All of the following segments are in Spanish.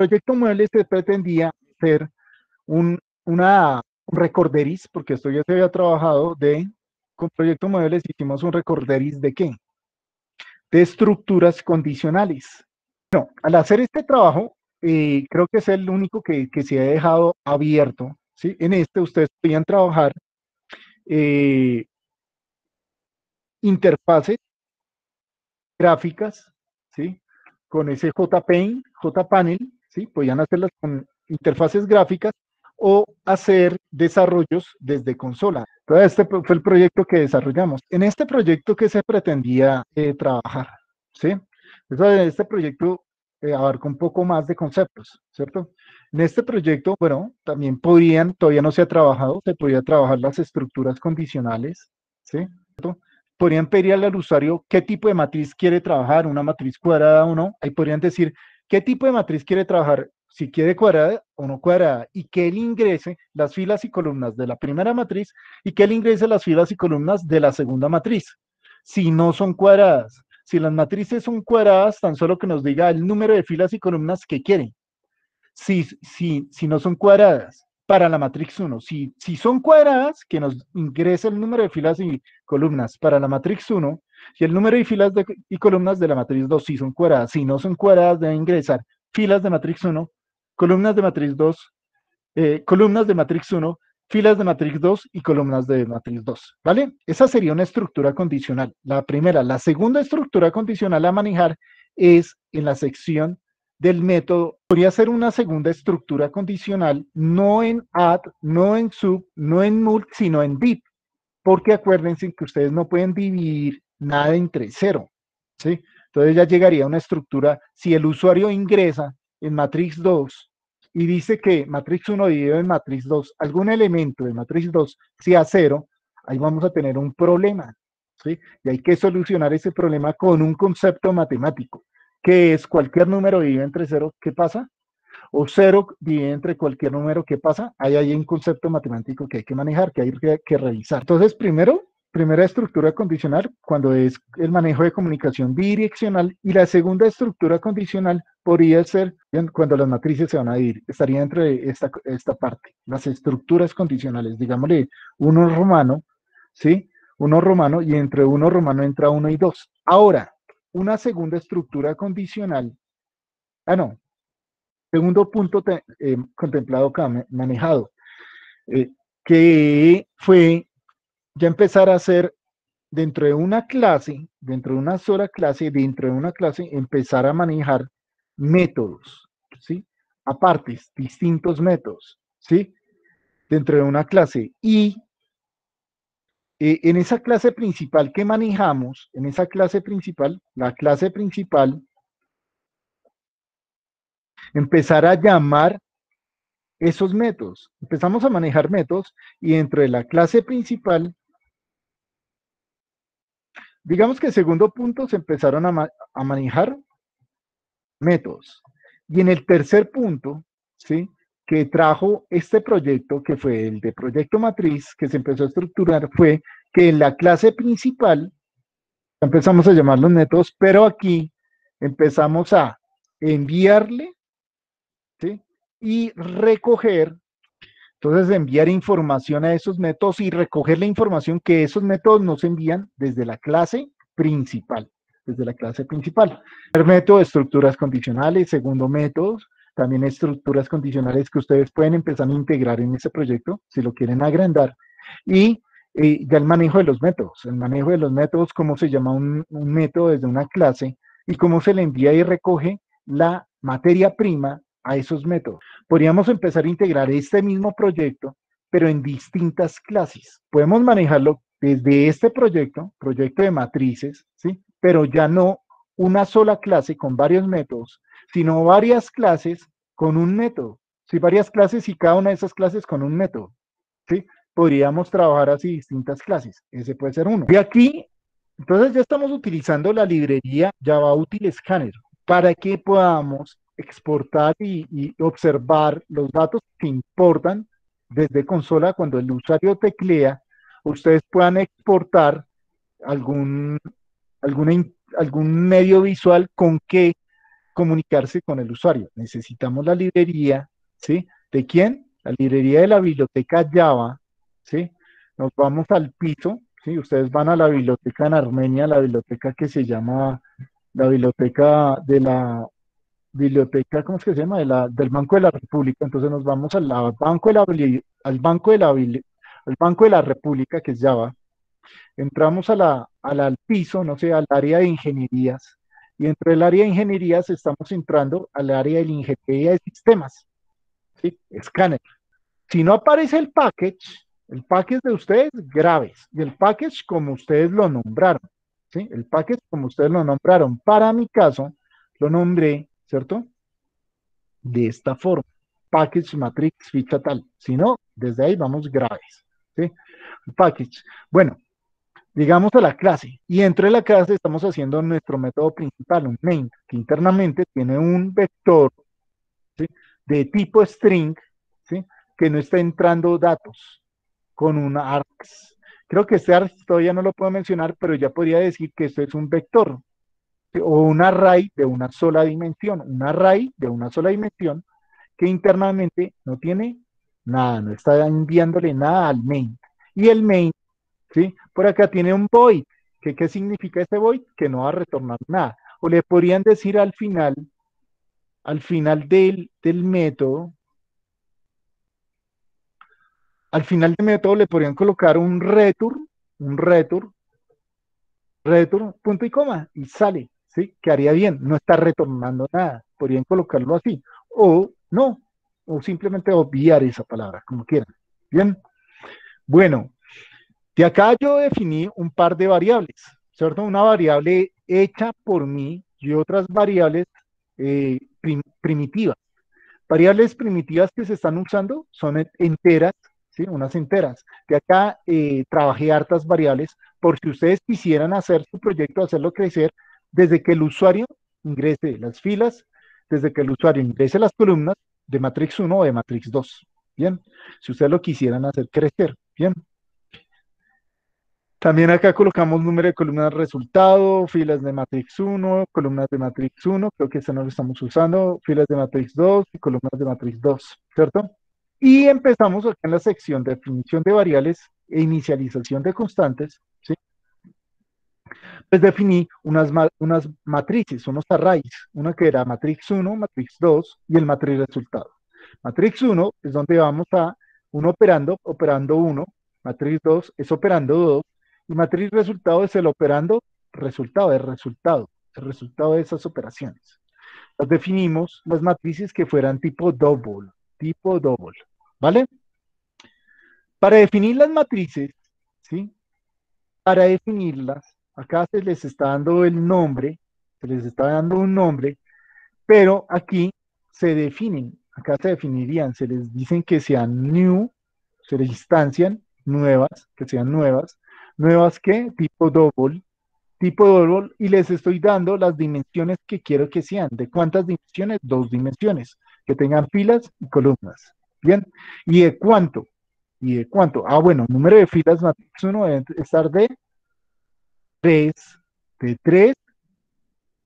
proyecto mueble se pretendía ser un, una recorderis, porque esto ya se había trabajado de, con proyecto muebles hicimos un recorderis de qué? De estructuras condicionales. Bueno, al hacer este trabajo, eh, creo que es el único que, que, se ha dejado abierto. ¿sí? En este ustedes podían trabajar eh, interfaces gráficas, ¿sí? Con ese JPaint, JPanel, ¿sí? Podían hacerlas con interfaces gráficas o hacer desarrollos desde consola. Entonces, este fue el proyecto que desarrollamos. En este proyecto que se pretendía eh, trabajar, ¿sí? este proyecto eh, abarca un poco más de conceptos, ¿cierto? En este proyecto, bueno, también podrían, todavía no se ha trabajado, se podría trabajar las estructuras condicionales, ¿sí? Podrían pedirle al usuario qué tipo de matriz quiere trabajar, una matriz cuadrada o no. Ahí podrían decir qué tipo de matriz quiere trabajar, si quiere cuadrada o no cuadrada, y que él ingrese las filas y columnas de la primera matriz y que él ingrese las filas y columnas de la segunda matriz, si no son cuadradas. Si las matrices son cuadradas, tan solo que nos diga el número de filas y columnas que quiere. Si, si, si no son cuadradas, para la matriz 1. Si, si son cuadradas, que nos ingrese el número de filas y columnas para la matriz 1, y el número de filas y columnas de la matriz 2, si son cuadradas. Si no son cuadradas, debe ingresar filas de matriz 1, columnas de matriz 2, eh, columnas de matriz 1, filas de matriz 2 y columnas de matriz 2, ¿vale? Esa sería una estructura condicional. La primera, la segunda estructura condicional a manejar es en la sección del método. Podría ser una segunda estructura condicional, no en add, no en sub, no en mult, sino en div, porque acuérdense que ustedes no pueden dividir nada entre cero, ¿sí? Entonces ya llegaría una estructura, si el usuario ingresa en matriz 2 y dice que matriz 1 dividido en matriz 2, algún elemento de matriz 2 sea cero, ahí vamos a tener un problema, ¿sí? Y hay que solucionar ese problema con un concepto matemático, que es cualquier número dividido entre cero, ¿qué pasa? O cero dividido entre cualquier número, ¿qué pasa? Ahí hay un concepto matemático que hay que manejar, que hay que, que revisar. Entonces, primero, primera estructura condicional cuando es el manejo de comunicación bidireccional y la segunda estructura condicional podría ser cuando las matrices se van a dividir, estaría entre esta, esta parte, las estructuras condicionales, digámosle uno romano, ¿sí? Uno romano y entre uno romano entra uno y dos. Ahora, una segunda estructura condicional, ah no, segundo punto eh, contemplado manejado, eh, que fue ya empezar a hacer dentro de una clase, dentro de una sola clase, dentro de una clase, empezar a manejar métodos, ¿sí? Aparte, distintos métodos, ¿sí? Dentro de una clase. Y eh, en esa clase principal que manejamos, en esa clase principal, la clase principal, empezar a llamar esos métodos. Empezamos a manejar métodos y dentro de la clase principal Digamos que el segundo punto se empezaron a, manejar métodos. Y en el tercer punto, ¿sí? que trajo este proyecto, que fue el de proyecto matriz, que se empezó a estructurar, fue que en la clase principal empezamos a llamar los métodos, pero aquí empezamos a enviarle ¿sí? y recoger entonces, enviar información a esos métodos y recoger la información que esos métodos nos envían desde la clase principal, desde la clase principal. Primer método, estructuras condicionales. Segundo método, también estructuras condicionales que ustedes pueden empezar a integrar en ese proyecto, si lo quieren agrandar. Y eh, ya el manejo de los métodos. El manejo de los métodos, cómo se llama un método desde una clase y cómo se le envía y recoge la materia prima a esos métodos. Podríamos empezar a integrar este mismo proyecto, pero en distintas clases. Podemos manejarlo desde este proyecto, proyecto de matrices, ¿sí? pero ya no una sola clase con varios métodos, sino varias clases con un método. Sí, varias clases y cada una de esas clases con un método. ¿sí? Podríamos trabajar así distintas clases. Ese puede ser uno. Y aquí, entonces ya estamos utilizando la librería Java Util Scanner para que podamos exportar y, observar los datos que importan desde consola cuando el usuario teclea, ustedes puedan exportar algún, algún medio visual con que comunicarse con el usuario. Necesitamos la librería, ¿sí? ¿De quién? La librería de la biblioteca Java, ¿sí? Nos vamos al piso, ¿sí? Ustedes van a la biblioteca en Armenia, la biblioteca que se llama la biblioteca de la biblioteca, ¿cómo es que se llama? De la, del Banco de la República. Entonces nos vamos al Banco de la, al Banco de la, al Banco de la República, que es Java. Entramos a la, al piso, no sé, al área de ingenierías. Y entre el área de ingenierías estamos entrando al área de la ingeniería de sistemas. ¿sí? Escáner. Si no aparece el package, el package de ustedes, graves. Y el package como ustedes lo nombraron. ¿sí? El package como ustedes lo nombraron. Para mi caso, lo nombré, ¿cierto? De esta forma. Package matrix ficha tal. Si no, desde ahí vamos graves. ¿sí? Package. Bueno, digamos a la clase. Y dentro de la clase estamos haciendo nuestro método principal, un main, que internamente tiene un vector de tipo string, ¿sí? que no está entrando datos con una args. Creo que este args todavía no lo puedo mencionar, pero ya podría decir que esto es un vector o un array de una sola dimensión, un array de una sola dimensión que internamente no tiene nada, no está enviándole nada al main. Y el main, ¿sí? Por acá tiene un void. ¿Qué, ¿Qué significa este void? Que no va a retornar nada. O le podrían decir al final, al final del, del método, al final del método le podrían colocar un return, un return, return, punto y coma, y sale, ¿sí? Que haría bien, no está retornando nada, podrían colocarlo así, o no, o simplemente obviar esa palabra, como quieran. Bien, bueno, de acá yo definí un par de variables, ¿cierto? Una variable hecha por mí y otras variables eh, primitivas. Variables primitivas que se están usando son enteras unas enteras. De acá eh, trabajé hartas variables por si ustedes quisieran hacer su proyecto, hacerlo crecer, desde que el usuario ingrese las filas, desde que el usuario ingrese las columnas de Matrix 1 o de Matrix 2. Bien, si ustedes lo quisieran hacer crecer. Bien. También acá colocamos número de columnas resultado, filas de Matrix 1, columnas de Matrix 1, creo que este no lo estamos usando, filas de Matrix 2 y columnas de Matrix 2, ¿cierto? Y empezamos acá en la sección de definición de variables e inicialización de constantes. Pues definí unas, unas matrices, unos arrays, una que era matrix 1, matrix 2 y el matriz resultado. Matrix 1 es donde vamos a un operando, operando 1, matrix 2 es operando 2 y matriz resultado es el operando resultado, el resultado, el resultado de esas operaciones. Las definimos las matrices que fueran tipo double, tipo double. ¿Vale? Para definir las matrices, ¿sí? Para definirlas, acá se les está dando el nombre, se les está dando un nombre, pero aquí se definen, acá se definirían, se les dicen que sean new, se les instancian nuevas, que sean nuevas, nuevas que tipo double, tipo double, y les estoy dando las dimensiones que quiero que sean. ¿De cuántas dimensiones? Dos dimensiones, que tengan filas y columnas. Bien, ¿y de cuánto? ¿Y de cuánto? Ah, bueno, número de filas matrix 1 debe estar de 3, de 3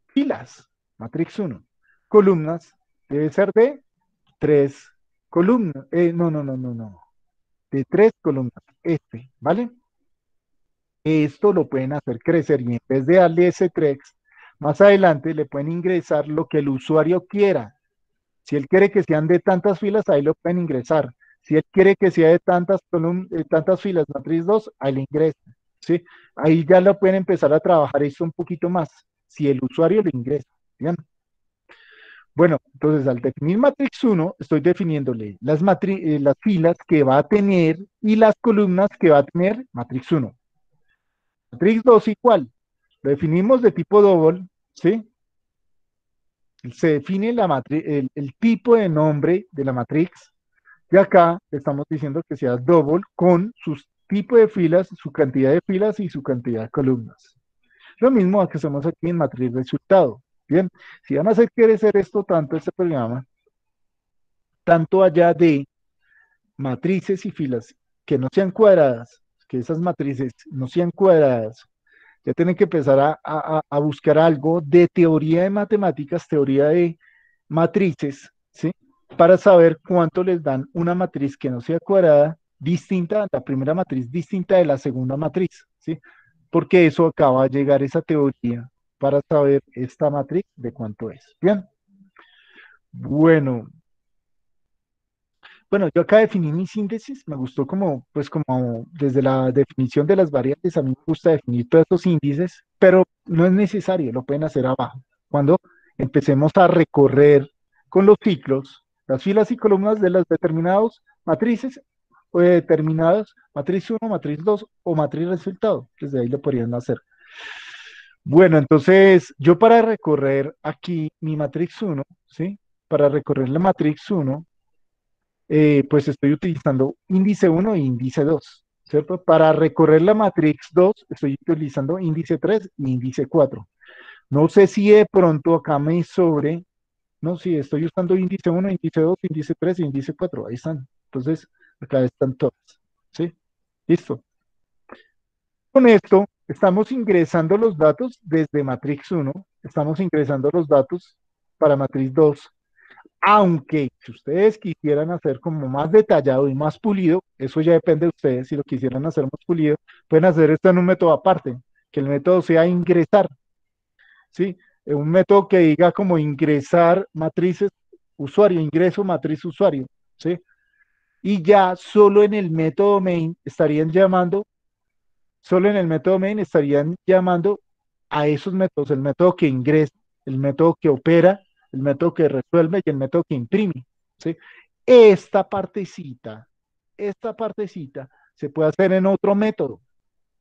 filas, matrix 1. Columnas debe ser de 3 columnas. Eh, no, no, no, no, no. De 3 columnas. Este, ¿vale? Esto lo pueden hacer crecer y en vez de darle ese 3, más adelante le pueden ingresar lo que el usuario quiera. Si él quiere que sean de tantas filas, ahí lo pueden ingresar. Si él quiere que sea de tantas, tantas filas, matriz 2, ahí le ingresa. Ahí ya lo pueden empezar a trabajar esto un poquito más, si el usuario lo ingresa. ¿bien? Bueno, entonces al definir matrix 1, estoy definiéndole las, eh, las filas que va a tener y las columnas que va a tener matrix 1. Matrix 2 igual, lo definimos de tipo double, ¿sí? se define el, tipo de nombre de la matrix y acá estamos diciendo que sea double con su tipo de filas, su cantidad de filas y su cantidad de columnas. Lo mismo que hacemos aquí en matriz resultado. Bien, si van a hacer crecer esto tanto, este programa, tanto allá de matrices y filas que no sean cuadradas, que esas matrices no sean cuadradas, ya tienen que empezar a, buscar algo de teoría de matemáticas, teoría de matrices, ¿sí? Para saber cuánto les dan una matriz que no sea cuadrada, distinta, la primera matriz distinta de la segunda matriz, ¿sí? Porque eso acaba de llegar esa teoría para saber esta matriz de cuánto es. Bien. Bueno, bueno, yo acá definí mis índices, me gustó como, pues como desde la definición de las variables, a mí me gusta definir todos estos índices, pero no es necesario, lo pueden hacer abajo. Cuando empecemos a recorrer con los ciclos, las filas y columnas de las determinados matrices determinadas matriz 1, matriz 2 o matriz resultado, desde ahí lo podrían hacer. Bueno, entonces yo para recorrer aquí mi matriz 1, ¿sí? Para recorrer la matriz 1, eh, pues estoy utilizando índice 1 e índice 2, ¿cierto? Para recorrer la matrix 2 estoy utilizando índice 3 y índice 4. No sé si de pronto acá me sobre, no, si estoy usando índice 1, índice 2, índice 3 y índice 4, ahí están. Entonces, acá están todas, ¿sí? Listo. Con esto, estamos ingresando los datos desde matrix 1, estamos ingresando los datos para matrix 2, aunque si ustedes quisieran hacer como más detallado y más pulido, eso ya depende de ustedes, si lo quisieran hacer más pulido, pueden hacer esto en un método aparte, que el método sea ingresar, ¿sí? Un método que diga como ingresar matrices usuario, ingreso matriz usuario, ¿sí? Y ya solo en el método main estarían llamando, solo en el método main estarían llamando a esos métodos, el método que ingresa, el método que opera el método que resuelve y el método que imprime. ¿sí? Esta partecita, esta partecita se puede hacer en otro método.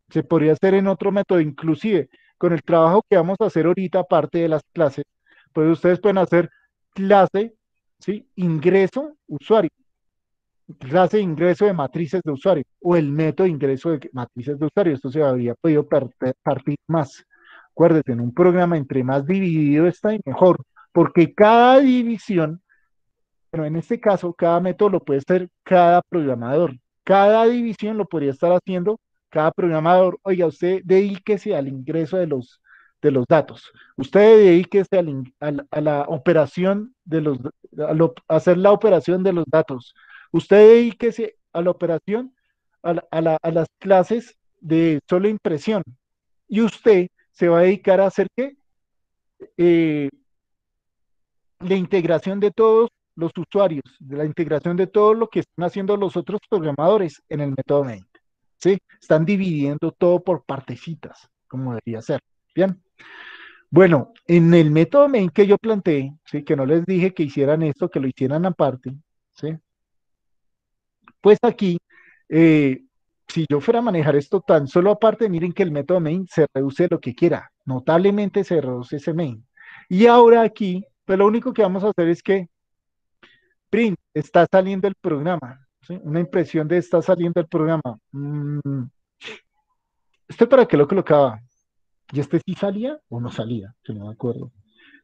Se podría hacer en otro método, inclusive con el trabajo que vamos a hacer ahorita, aparte de las clases, pues ustedes pueden hacer clase, ¿sí? ingreso, usuario, clase de ingreso de matrices de usuario o el método de ingreso de matrices de usuario. Esto se habría podido partir más. Acuérdense, en un programa entre más dividido está mejor porque cada división, pero en este caso, cada método lo puede hacer cada programador. Cada división lo podría estar haciendo cada programador. Oiga, usted dedíquese al ingreso de los, de los datos. Usted dedíquese a, la operación de los, a, hacer la operación de los datos. Usted dedíquese a la operación, a, las clases de solo impresión. Y usted se va a dedicar a hacer qué? Eh, la integración de todos los usuarios, de la integración de todo lo que están haciendo los otros programadores en el método main. ¿Sí? Están dividiendo todo por partecitas, como debería ser. Bien. Bueno, en el método main que yo planteé, ¿sí? que no les dije que hicieran esto, que lo hicieran aparte, ¿sí? Pues aquí, eh, si yo fuera a manejar esto tan solo aparte, miren que el método main se reduce lo que quiera, notablemente se reduce ese main. Y ahora aquí pues lo único que vamos a hacer es que print está saliendo el programa, una impresión de está saliendo el programa. Mm. ¿Este para qué lo colocaba? ¿Y este sí salía o no salía? Yo no me acuerdo.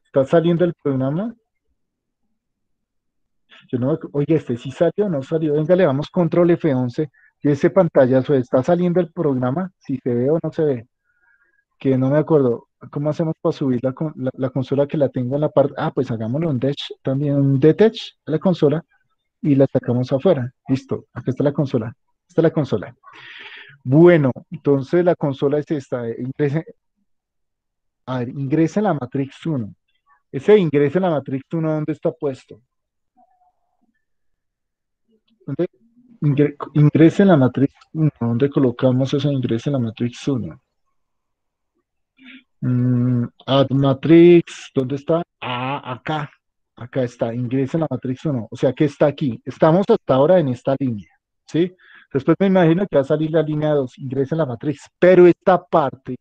¿Está saliendo el programa? Yo no, oye, este sí salió no salió. Venga, le damos control F11 y ese pantallazo está saliendo el programa, si se ve o no se ve. Que no me acuerdo. ¿Cómo hacemos para subir la, la, consola que la tengo en la parte? Ah, pues hagámoslo un detach, también un detach a la consola y la sacamos afuera. Listo, aquí está la consola. Esta es la consola. Bueno, entonces la consola es esta. Ingrese, a ver, ingresa la matrix 1. Ese ingresa en la matrix 1, ¿dónde está puesto? ¿Dónde? ingresa en la matrix 1. ¿Dónde colocamos ese ingreso en la matrix 1? Mm, add matrix, ¿dónde está? Ah, acá, acá está, ingresa en la matrix 1, o sea que está aquí. Estamos hasta ahora en esta línea, ¿sí? Después me imagino que va a salir la línea 2, ingresa en la matrix, pero esta parte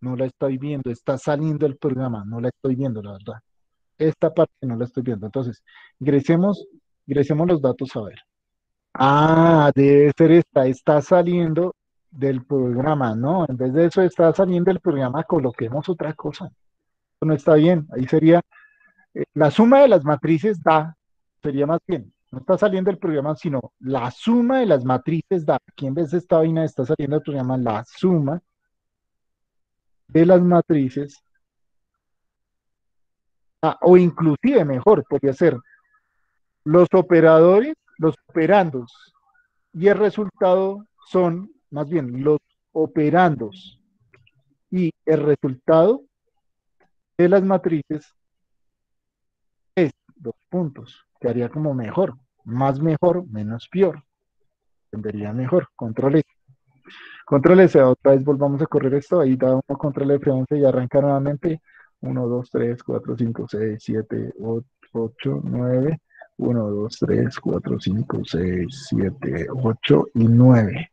no la estoy viendo, está saliendo el programa, no la estoy viendo, la verdad. Esta parte no la estoy viendo. Entonces, ingresemos, ingresemos los datos a ver. Ah, debe ser esta, está saliendo del programa, ¿no? En vez de eso está saliendo el programa, coloquemos otra cosa. no está bien, ahí sería, eh, la suma de las matrices da, sería más bien, no está saliendo el programa, sino la suma de las matrices da. Aquí en vez de esta vaina está saliendo el programa, la suma de las matrices, o inclusive mejor, podría ser los operadores, los operandos, y el resultado son más bien los operandos y el resultado de las matrices es dos puntos, que haría como mejor, más mejor, menos peor. Entendería mejor, control S. Control S, otra vez volvamos a correr esto, ahí da uno control de frecuencia y arranca nuevamente. 1, 2, 3, 4, 5, 6, 7, 8, 9, 1, 2, 3, 4, 5, 6, 7, 8 y 9.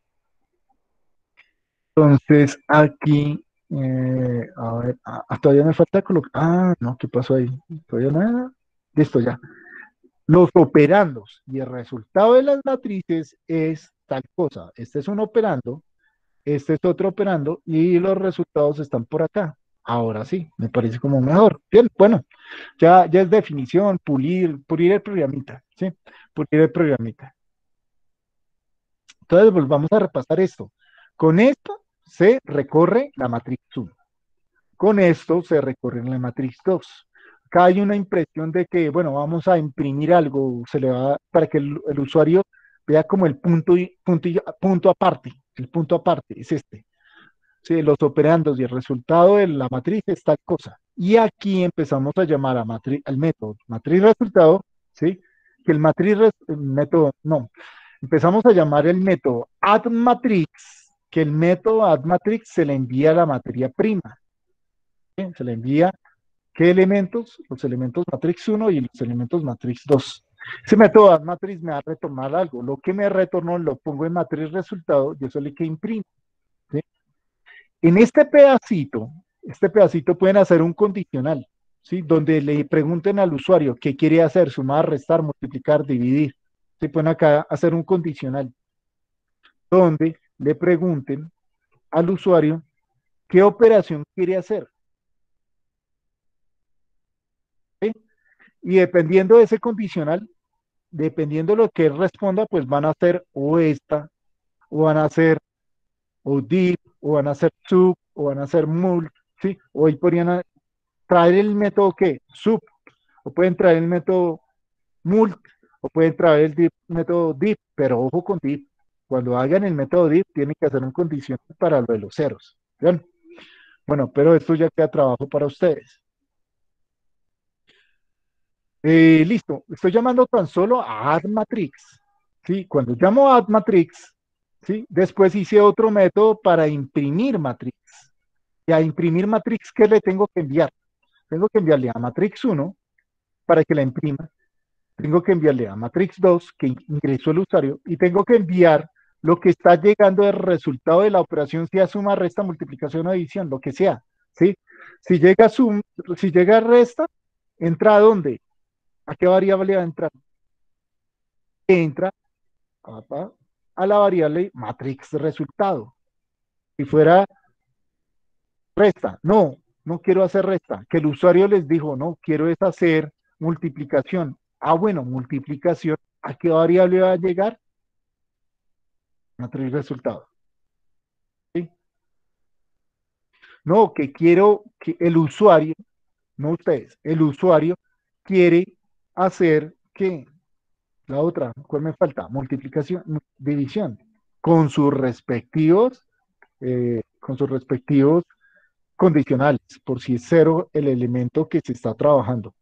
Entonces, aquí, eh, a ver, ah, todavía me falta colocar. Ah, no, ¿qué pasó ahí? Todavía nada. Listo, ya. Los operandos y el resultado de las matrices es tal cosa. Este es un operando, este es otro operando y los resultados están por acá. Ahora sí, me parece como mejor. Bien, bueno, ya, ya es definición, pulir, pulir el programita, ¿sí? Pulir el programita. Entonces, volvamos a repasar esto. Con esto se recorre la matriz 1. Con esto se recorre la matriz 2. Acá hay una impresión de que, bueno, vamos a imprimir algo, se le va para que el, usuario vea como el punto, punto, punto aparte, el punto aparte es este. Sí, los operandos y el resultado de la matriz es tal cosa. Y aquí empezamos a llamar a matriz, al método matriz resultado, ¿sí? Que el matriz, método, no, empezamos a llamar el método add matrix que el método AddMatrix se le envía a la materia prima. Se le envía qué elementos, los elementos matrix 1 y los elementos matrix 2. Ese método AddMatrix me va a retornar algo. Lo que me retornó lo pongo en matriz resultado y eso le que imprimo. En este pedacito, este pedacito pueden hacer un condicional, ¿sí? donde le pregunten al usuario qué quiere hacer, sumar, restar, multiplicar, dividir. Se pueden acá hacer un condicional, donde le pregunten al usuario qué operación quiere hacer. Y dependiendo de ese condicional, dependiendo de lo que él responda, pues van a hacer o esta, o van a hacer o deep, o van a hacer sub, o van a hacer mult, ¿sí? Ahí podrían traer el método que sub, o pueden traer el método mult, o pueden traer el método deep, pero ojo con deep, cuando hagan el método DIP, tienen que hacer un condición para lo de los ceros. ¿Bien? Bueno, pero esto ya queda trabajo para ustedes. Eh, listo, estoy llamando tan solo a add matrix. ¿sí? Cuando llamo a add matrix, ¿sí? después hice otro método para imprimir matrix. Y a imprimir matrix, ¿qué le tengo que enviar? Tengo que enviarle a matrix 1 para que la imprima. Tengo que enviarle a matrix 2 que ingresó el usuario y tengo que enviar lo que está llegando el resultado de la operación, sea suma, resta, multiplicación o adición, lo que sea, ¿sí? Si llega sum, si llega resta, ¿entra a dónde? ¿A qué variable va a entrar? Entra a, la variable matrix resultado. Si fuera resta, no, no quiero hacer resta, que el usuario les dijo, no, quiero es hacer multiplicación. Ah, bueno, multiplicación, ¿a qué variable va a llegar? matriz resultado. ¿Sí? No, que quiero que el usuario, no ustedes, el usuario quiere hacer que otra, ¿cuál me falta? Multiplicación, división, con sus respectivos, eh, con sus respectivos condicionales, por si es cero el elemento que se está trabajando.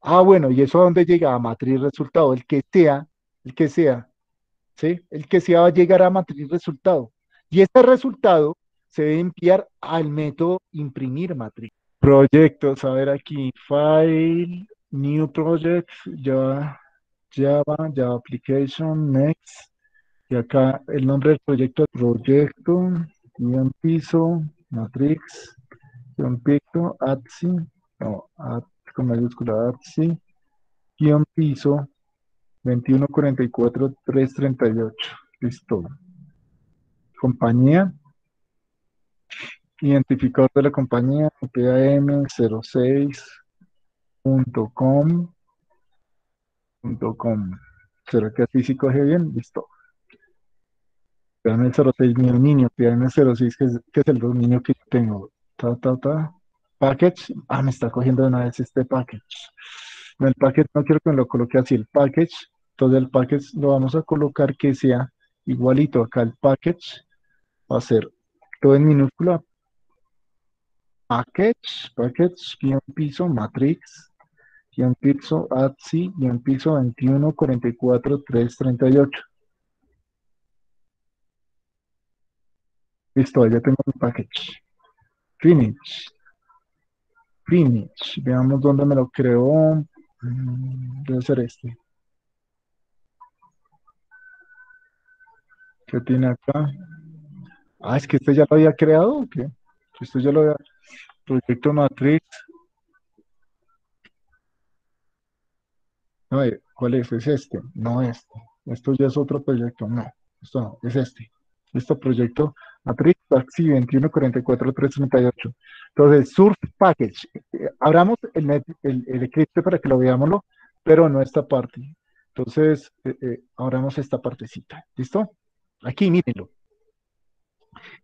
Ah, bueno, ¿y eso a dónde llega? A matriz resultado, el que sea, el que sea, ¿sí? El que se va a llegar a matriz resultado. Y este resultado se debe enviar al método imprimir matriz. Proyectos, a ver aquí, file, new project, Java, Java, Java application, next. Y acá el nombre del proyecto proyecto, guion piso, matrix, guion piso, ATSI, no, at, con mayúscula ATSI, guion piso, 2144 338. Listo. Compañía. Identificador de la compañía PAM06.com. ¿Será que así sí coge bien? Listo. PAM 06 mi dominio, PAM 06 que es, que es el dominio que tengo. ta, ta, ta, package, ah, me está cogiendo de una vez este package. el package no quiero que me lo coloque así, el package, entonces el package lo vamos a colocar que sea igualito acá el package, va a ser todo en minúscula, package, package, guion piso, matrix, piso, ATSI, piso 21, 44, 3, 38. Listo, ya tengo el package. Finish. Finish. Veamos dónde me lo creó. Mm, debe ser este. ¿Qué tiene acá? Ah, es que este ya lo había creado o qué? Esto ya lo había. Proyecto Matrix. Eh, ¿cuál es? Es este, no este. Esto ya es otro proyecto, no. Esto no, es este. Listo, proyecto Matrix Taxi 2144338. Entonces, Surf Package. Eh, abramos el, el, el, Eclipse para que lo veámoslo, pero no esta parte. Entonces, eh, eh, abramos esta partecita. ¿Listo? Aquí, mírenlo.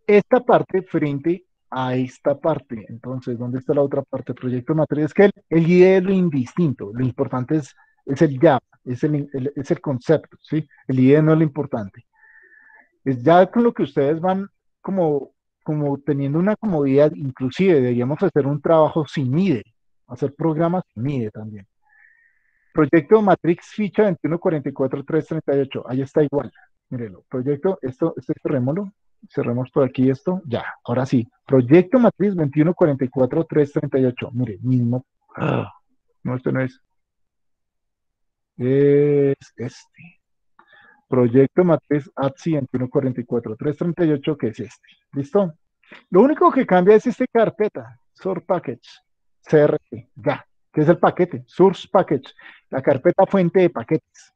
Esta parte frente a esta parte. Entonces, ¿dónde está la otra parte? Proyecto Matrix. Es que el, el IE es lo indistinto. Lo importante es, es el ya, es el, es el concepto, ¿sí? El IE no es lo importante es ya con lo que ustedes van como, como teniendo una comodidad, inclusive deberíamos hacer un trabajo sin MIDE, hacer programas sin MIDE también. Proyecto Matrix ficha 2144338, ahí está igual, mírenlo. Proyecto, esto, este cerrémoslo, cerremos por aquí esto, ya, ahora sí. Proyecto Matrix 2144338, mire, mismo. Ah, no, este no es. Es este. Proyecto Matriz ATSI 2144338, que es este. ¿Listo? Lo único que cambia es este carpeta, Source Package, CRT, ya, que es el paquete, Source Package, la carpeta fuente de paquetes.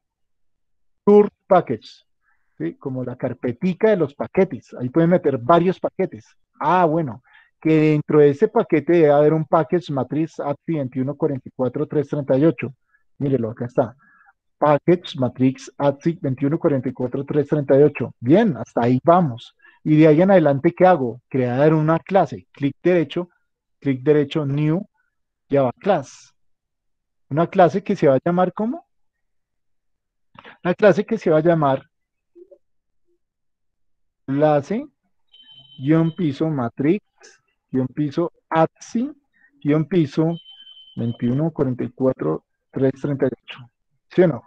Source Package, ¿sí? como la carpetica de los paquetes. Ahí pueden meter varios paquetes. Ah, bueno, que dentro de ese paquete debe haber un package matriz ATSI 2144338. Mírelo, acá está package matrix ATSIC 2144338. Bien, hasta ahí vamos. Y de ahí en adelante, ¿qué hago? Crear una clase. Clic derecho, clic derecho, new, Java class. Una clase que se va a llamar ¿cómo? Una clase que se va a llamar clase guion piso matrix guion piso ATSI guion piso 2144338. ¿Sí o no?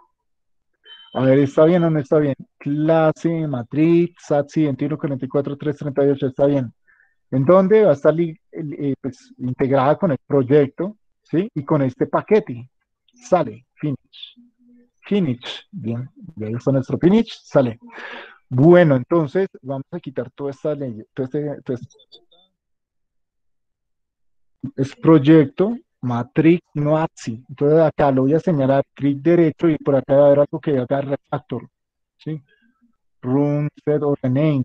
A ver, ¿está bien o no está bien? Clase, matriz, SATSI 2144338, está bien. ¿En dónde va a estar eh, pues, integrada con el proyecto? ¿Sí? Y con este paquete. Sale, finish. Finish. Bien, ya está nuestro finish, sale. Bueno, entonces vamos a quitar toda esta ley, todo este, todo este es proyecto, matrix no ATSI. Entonces acá lo voy a señalar clic derecho y por acá va a haber algo que haga refactor. ¿sí? Run set o rename.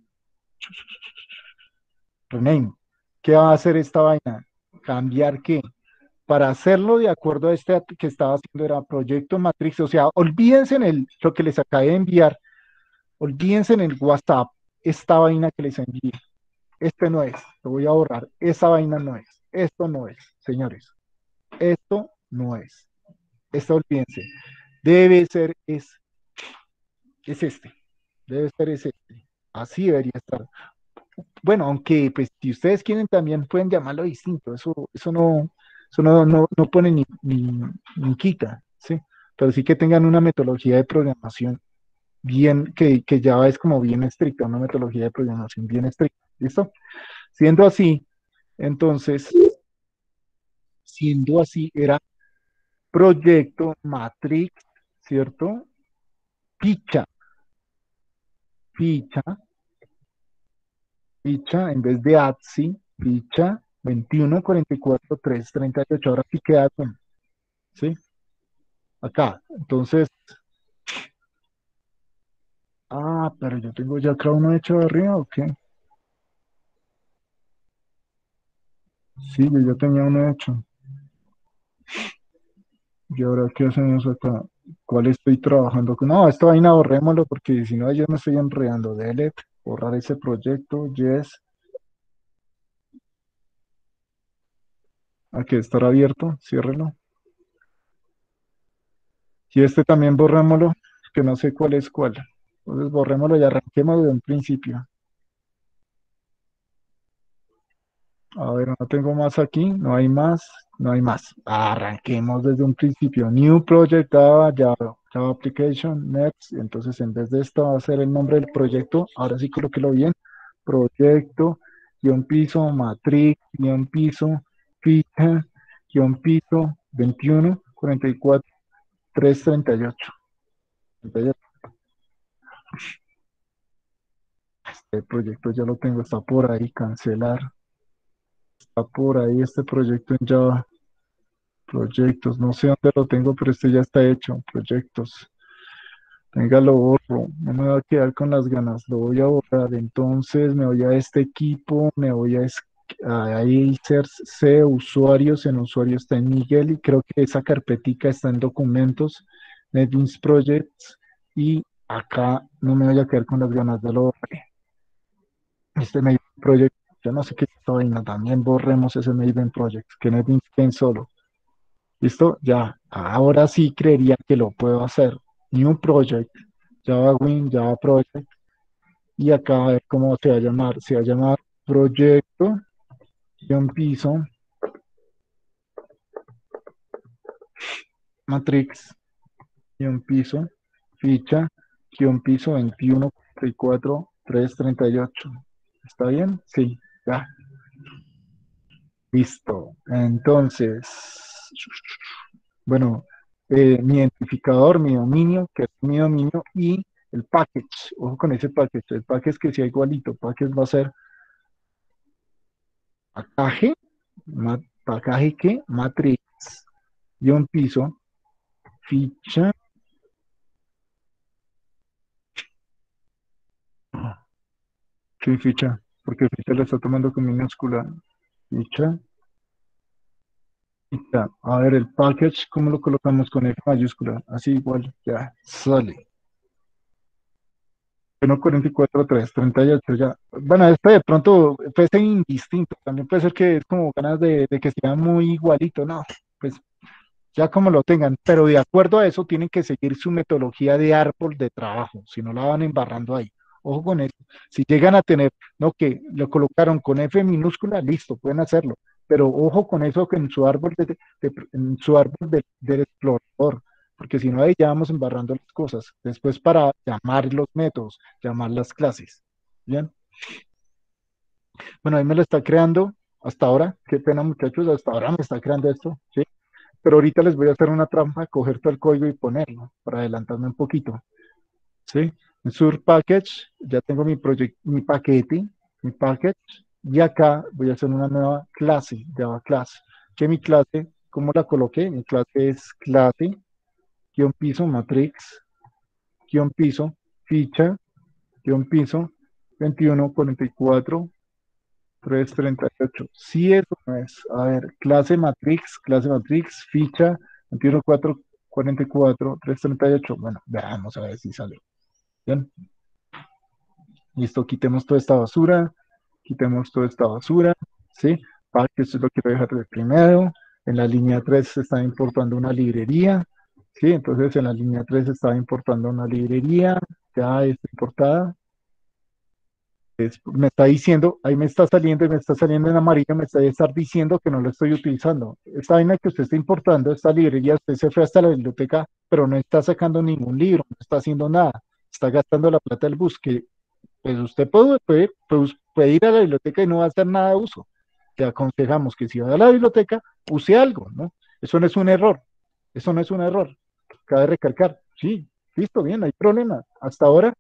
Rename. ¿Qué va a hacer esta vaina? ¿Cambiar qué? Para hacerlo de acuerdo a este que estaba haciendo era proyecto matrix. O sea, olvídense en el, lo que les acabé de enviar. Olvídense en el WhatsApp esta vaina que les envié. Este no es. Lo voy a borrar. Esa vaina no es. Esto no es, señores. Esto no es. Esto olvídense. Debe ser es, es este. Debe ser es este. Así debería estar. Bueno, aunque pues si ustedes quieren también pueden llamarlo distinto. Eso, eso no, eso no, no, no pone ni, ni, quita, ¿sí? Pero sí que tengan una metodología de programación bien, que, que ya es como bien estricta, una metodología de programación bien estricta. ¿Listo? Siendo así, entonces, siendo así, era proyecto matrix, ¿cierto? Ficha. Ficha. Ficha en vez de ATSI, ficha 21 44 3 38. Ahora sí queda bien. ¿Sí? Acá. Entonces. Ah, pero yo tengo ya acá uno hecho arriba, ¿o qué? Sí, yo ya tenía uno hecho. ¿Y ahora qué hacemos acá? ¿Cuál estoy trabajando? No, esta vaina borrémoslo porque si no yo me estoy enredando. Delete, borrar ese proyecto, yes. Aquí estará abierto, ciérrelo. Y este también borrémoslo, que no sé cuál es cuál. Entonces borrémoslo y arranquemos de un principio. A ver, no tengo más aquí, no hay más, no hay más. Arranquemos desde un principio. New Project Java, Java, Application, Next. Entonces, en vez de esto va a ser el nombre del proyecto. Ahora sí lo bien. Proyecto, guion piso, matrix, guion piso, ficha, guion piso, 21, 44, 338. 38. Este proyecto ya lo tengo, está por ahí, cancelar por ahí este proyecto en Java. Proyectos, no sé dónde lo tengo, pero este ya está hecho. Proyectos. Venga, lo borro. No me voy a quedar con las ganas. Lo voy a borrar. Entonces me voy a este equipo, me voy a, ser C, usuarios. En usuarios está en Miguel y creo que esa carpetica está en documentos, NetBeans Projects. Y acá no me voy a quedar con las ganas de lo borré. Este proyecto no sé qué vaina, también borremos ese Maven Project, que no es solo. ¿Listo? Ya, ahora sí creería que lo puedo hacer. New Project, Java Win, Java Project. Y acá a ver cómo se va a llamar. Se va a llamar Proyecto, un piso, Matrix, un piso, ficha, guion piso 21, 34, 338. ¿Está bien? Sí. Ya. Listo. Entonces, bueno, eh, mi identificador, mi dominio, que es mi dominio, y el package. Ojo con ese package. El package que sea igualito. Package va a ser pacaje, pacaje que matrix, y un piso, ficha, ¿qué ficha? Porque ficha la está tomando con minúscula. Ficha. Ficha. A ver, el package, ¿cómo lo colocamos con F mayúscula? Así igual, ya, sale. Bueno, 44, 3, 38, ya. Bueno, este de pronto puede ser indistinto. También puede ser que es como ganas de, de que sea muy igualito, ¿no? Pues ya como lo tengan, pero de acuerdo a eso tienen que seguir su metodología de árbol de trabajo, si no la van embarrando ahí. Ojo con eso. Si llegan a tener, no, que lo colocaron con F minúscula, listo, pueden hacerlo. Pero ojo con eso que en su árbol, de, en su árbol del explorador, porque si no ahí ya vamos embarrando las cosas. Después para llamar los métodos, llamar las clases. Bien. Bueno, ahí me lo está creando hasta ahora. Qué pena, muchachos, hasta ahora me está creando esto, ¿sí? Pero ahorita les voy a hacer una trampa, coger todo el código y ponerlo, para adelantarme un poquito, ¿sí? En Sur Package, ya tengo mi, mi paquete, mi package, y acá voy a hacer una nueva clase, Java Class. Que mi clase, ¿cómo la coloqué? Mi clase es clase, guion piso, matrix, guion piso, ficha, guion piso, 21, 44, 338. Si eso no es, a ver, clase matrix, clase matrix, ficha, 21, 4, 44, 338. Bueno, veamos a ver si sale. Bien. Listo, quitemos toda esta basura, quitemos toda esta basura, ¿sí? Para que esto lo quiero dejar de primero. En la línea 3 se está importando una librería, ¿sí? Entonces en la línea 3 se está importando una librería, ya está importada. me está diciendo, ahí me está saliendo me está saliendo en amarillo, me está estar diciendo que no lo estoy utilizando. Esta vaina que usted está importando, esta librería, usted se fue hasta la biblioteca, pero no está sacando ningún libro, no está haciendo nada está gastando la plata del bus, que pues usted puede, puede, ir a la biblioteca y no va a hacer nada de uso. Le aconsejamos que si va a la biblioteca, use algo, ¿no? Eso no es un error, eso no es un error. Cabe recalcar, sí, listo, bien, no hay problema. Hasta ahora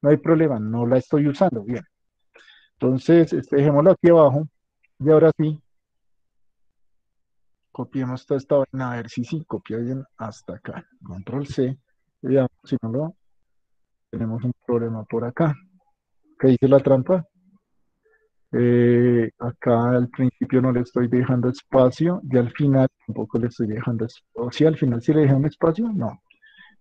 no hay problema, no la estoy usando, bien. Entonces, este, dejémoslo aquí abajo y ahora sí, copiemos toda esta vaina, a ver si sí, copia bien hasta acá. Control C, veamos si no lo tenemos un problema por acá. ¿Qué dice la trampa? Eh, acá al principio no le estoy dejando espacio y al final tampoco le estoy dejando espacio. ¿Sí, al final sí le dejé un espacio? No.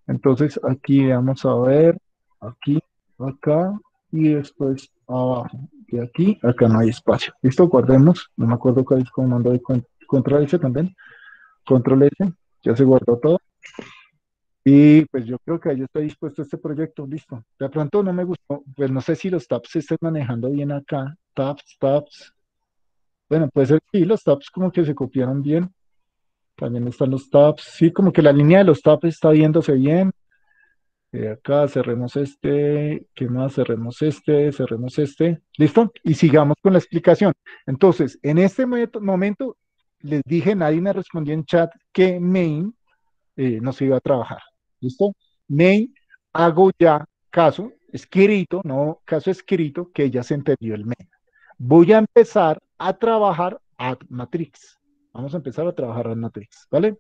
Entonces aquí vamos a ver, aquí, acá y después abajo. Y aquí, acá no hay espacio. ¿Listo? Guardemos. No me acuerdo cuál es como mando de control S también, control S, ya se guardó todo. Y pues yo creo que ya está dispuesto este proyecto, listo. De pronto no me gustó, pues no sé si los tabs se están manejando bien acá, tabs, tabs. Bueno, puede ser que sí, los tabs como que se copiaron bien. También están los tabs, sí, como que la línea de los tabs está viéndose bien. Eh, acá cerremos este, ¿qué más? Cerremos este, cerremos este, ¿listo? Y sigamos con la explicación. Entonces, en este momento les dije, nadie me respondió en chat que main eh, no se iba a trabajar. ¿Listo? Main, hago ya caso escrito, no caso escrito, que ya se entendió el main. Voy a empezar a trabajar a matrix. Vamos a empezar a trabajar a matrix, ¿vale?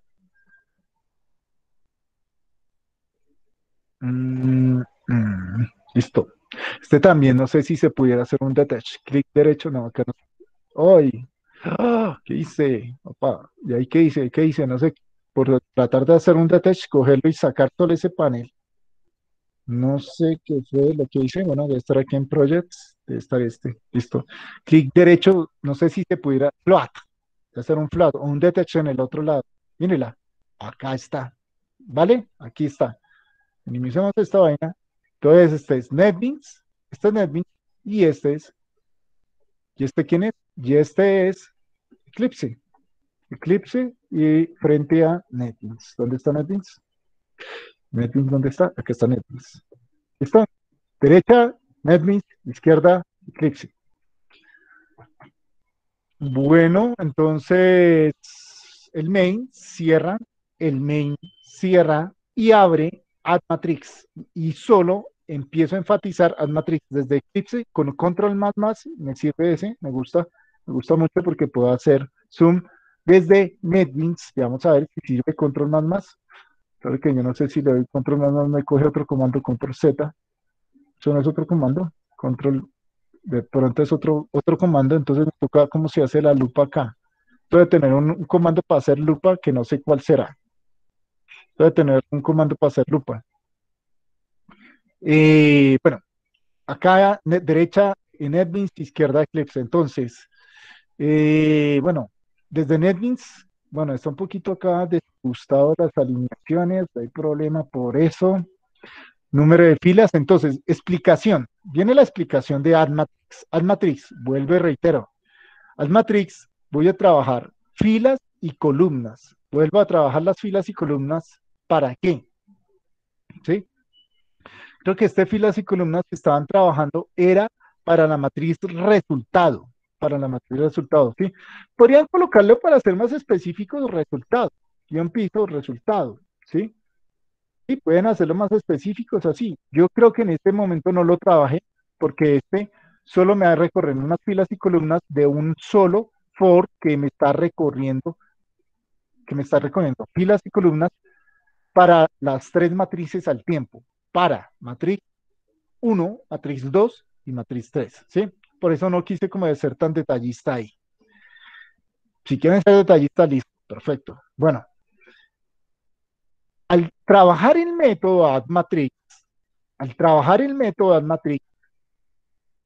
Mm, mm, listo. Este también, no sé si se pudiera hacer un detach. Clic derecho, no, acá no. ¡Ay! ¡Ah! ¿Qué hice? Opa, ¿y ahí qué hice? ¿Qué hice? No sé por tratar de hacer un detach, cogerlo y sacar todo ese panel. No sé qué fue lo que hice. Bueno, de estar aquí en Projects, de estar este. Listo. Clic derecho, no sé si se pudiera. Float. Hacer un float o un detach en el otro lado. Mírela. Acá está. ¿Vale? Aquí está. Minimizamos esta vaina. Entonces, este es NetBeans. Este es NetBeans. Y este es. ¿Y este quién es? Y este es Eclipse. Eclipse y frente a NetBeans. ¿Dónde está NetBeans? NetBeans, ¿dónde está? Aquí está NetBeans. ¿Está? Derecha, NetBeans, izquierda, Eclipse. Bueno, entonces el main cierra, el main cierra y abre AdMatrix y solo empiezo a enfatizar AdMatrix desde Eclipse con control más más, me sirve ese, me gusta, me gusta mucho porque puedo hacer zoom desde NetBeans, vamos a ver si sirve control más más. Claro que yo no sé si le doy control más más, me coge otro comando, control Z. Eso no es otro comando, control, de pronto es otro, otro comando, entonces me toca cómo se hace la lupa acá. Puede tener un, comando para hacer lupa que no sé cuál será. Puede tener un comando para hacer lupa. Eh, bueno, acá derecha en NetBeans, izquierda Eclipse. Entonces, eh, bueno, desde NetBeans, bueno, está un poquito acá desajustado las alineaciones, hay problema por eso. Número de filas, entonces, explicación. Viene la explicación de AdMatrix. AdMatrix, vuelve, reitero. AdMatrix, voy a trabajar filas y columnas. Vuelvo a trabajar las filas y columnas. ¿Para qué? ¿Sí? Creo que este filas y columnas que estaban trabajando era para la matriz resultado para la matriz de resultados, ¿sí? Podrían colocarlo para ser más específicos resultados, un piso, resultado, ¿sí? Y pueden hacerlo más específicos así. Yo creo que en este momento no lo trabajé porque este solo me va a recorrer unas filas y columnas de un solo for que me está recorriendo, que me está recorriendo filas y columnas para las tres matrices al tiempo, para matriz 1, matriz 2 y matriz 3, ¿sí? Por eso no quise como de ser tan detallista ahí. Si quieren ser detallistas, listo, perfecto. Bueno, al trabajar el método AdMatrix, al trabajar el método AdMatrix,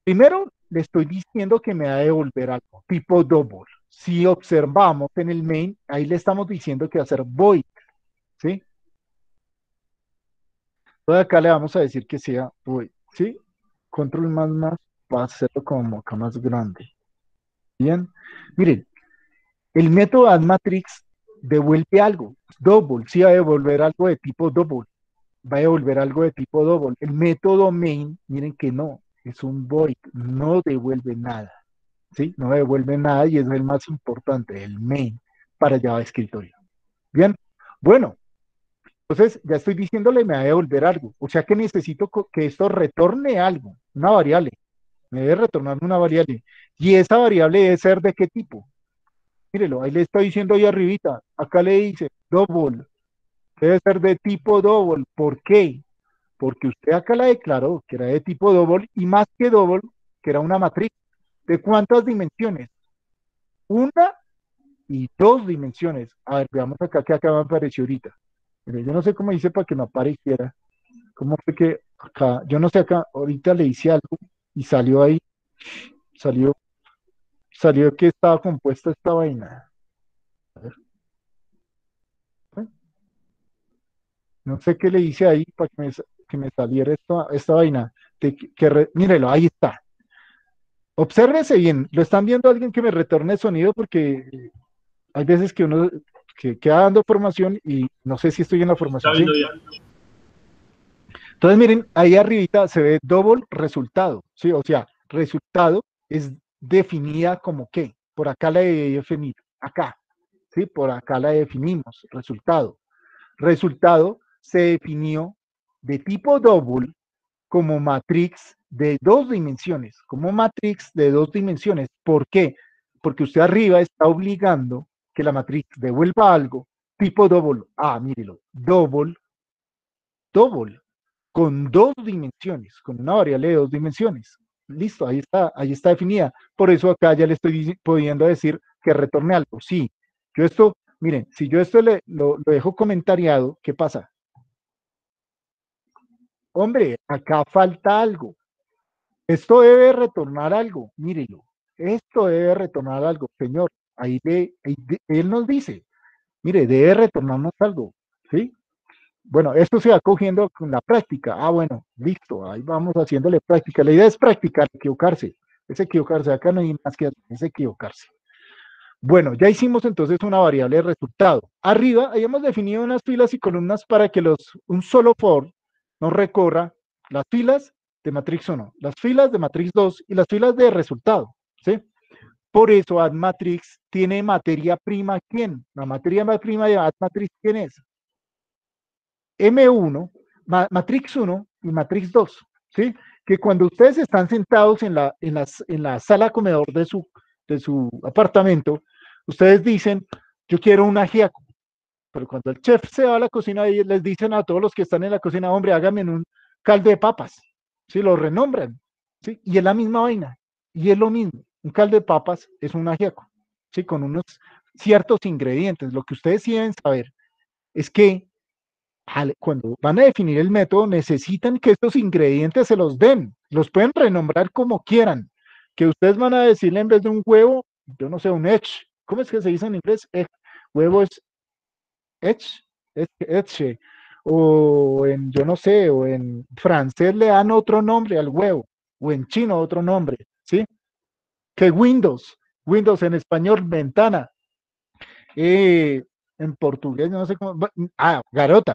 primero le estoy diciendo que me va a devolver algo, tipo double. Si observamos en el main, ahí le estamos diciendo que va a ser void, ¿sí? Entonces acá le vamos a decir que sea void, ¿sí? Control más más va a hacerlo como acá más grande. Bien, miren, el método AdMatrix devuelve algo, double, sí va a devolver algo de tipo double, va a devolver algo de tipo double. El método main, miren que no, es un void, no devuelve nada, ¿sí? No devuelve nada y es el más importante, el main, para Java Escritorio. Bien, bueno, entonces ya estoy diciéndole me va a devolver algo, o sea que necesito que esto retorne algo, una variable me debe retornar una variable. Y esa variable debe ser de qué tipo. Mírelo, ahí le estoy diciendo ahí arribita, acá le dice double, debe ser de tipo double. ¿Por qué? Porque usted acá la declaró que era de tipo double y más que double, que era una matriz. ¿De cuántas dimensiones? Una y dos dimensiones. A ver, veamos acá que acá me apareció ahorita. yo no sé cómo hice para que me apareciera. ¿Cómo fue que acá? Yo no sé acá, ahorita le hice algo y salió ahí, salió, salió que estaba compuesta esta vaina. A ver. No sé qué le hice ahí para que me, que me saliera esta, esta vaina. Te, que re, ahí está. Obsérvese bien, lo están viendo alguien que me retorne el sonido porque hay veces que uno que queda dando formación y no sé si estoy en la formación. Entonces, miren, ahí arribita se ve double resultado, ¿sí? O sea, resultado es definida como qué. Por acá la he definido, acá, ¿sí? Por acá la definimos, resultado. Resultado se definió de tipo double como matrix de dos dimensiones, como matrix de dos dimensiones. ¿Por qué? Porque usted arriba está obligando que la matriz devuelva algo tipo double. Ah, mírelo, double, double con dos dimensiones, con una variable de dos dimensiones. Listo, ahí está, ahí está definida. Por eso acá ya le estoy pudiendo decir que retorne algo. Sí, yo esto, miren, si yo esto le, lo, dejo comentariado, ¿qué pasa? Hombre, acá falta algo. Esto debe retornar algo, mírelo. Esto debe retornar algo, señor. Ahí, de, ahí él nos dice, mire, debe retornarnos algo, ¿sí? Bueno, esto se va cogiendo con la práctica. Ah, bueno, listo, ahí vamos haciéndole práctica. La idea es practicar, equivocarse. Es equivocarse. Acá no hay más que hacer, es equivocarse. Bueno, ya hicimos entonces una variable de resultado. Arriba hayamos definido unas filas y columnas para que los, un solo for nos recorra las filas de matrix 1, las filas de matrix 2 y las filas de resultado. ¿sí? Por eso AdMatrix tiene materia prima, ¿quién? La materia prima de AdMatrix, ¿quién es? M1, Matrix 1 y Matrix 2, ¿sí? Que cuando ustedes están sentados en la, en en la sala comedor de su, de su apartamento, ustedes dicen, yo quiero un ajiaco. Pero cuando el chef se va a la cocina, les dicen a todos los que están en la cocina, hombre, hágame un caldo de papas. ¿Sí? Lo renombran. ¿sí? Y es la misma vaina. Y es lo mismo. Un caldo de papas es un ajiaco. ¿sí? Con unos ciertos ingredientes. Lo que ustedes deben saber es que cuando van a definir el método, necesitan que estos ingredientes se los den. Los pueden renombrar como quieran. Que ustedes van a decirle en vez de un huevo, yo no sé, un edge. ¿Cómo es que se dice en inglés? huevo es edge, edge. O en, yo no sé, o en francés le dan otro nombre al huevo, o en chino otro nombre, ¿sí? Que Windows, Windows en español, ventana. Eh, en portugués, no sé cómo, ah, garota,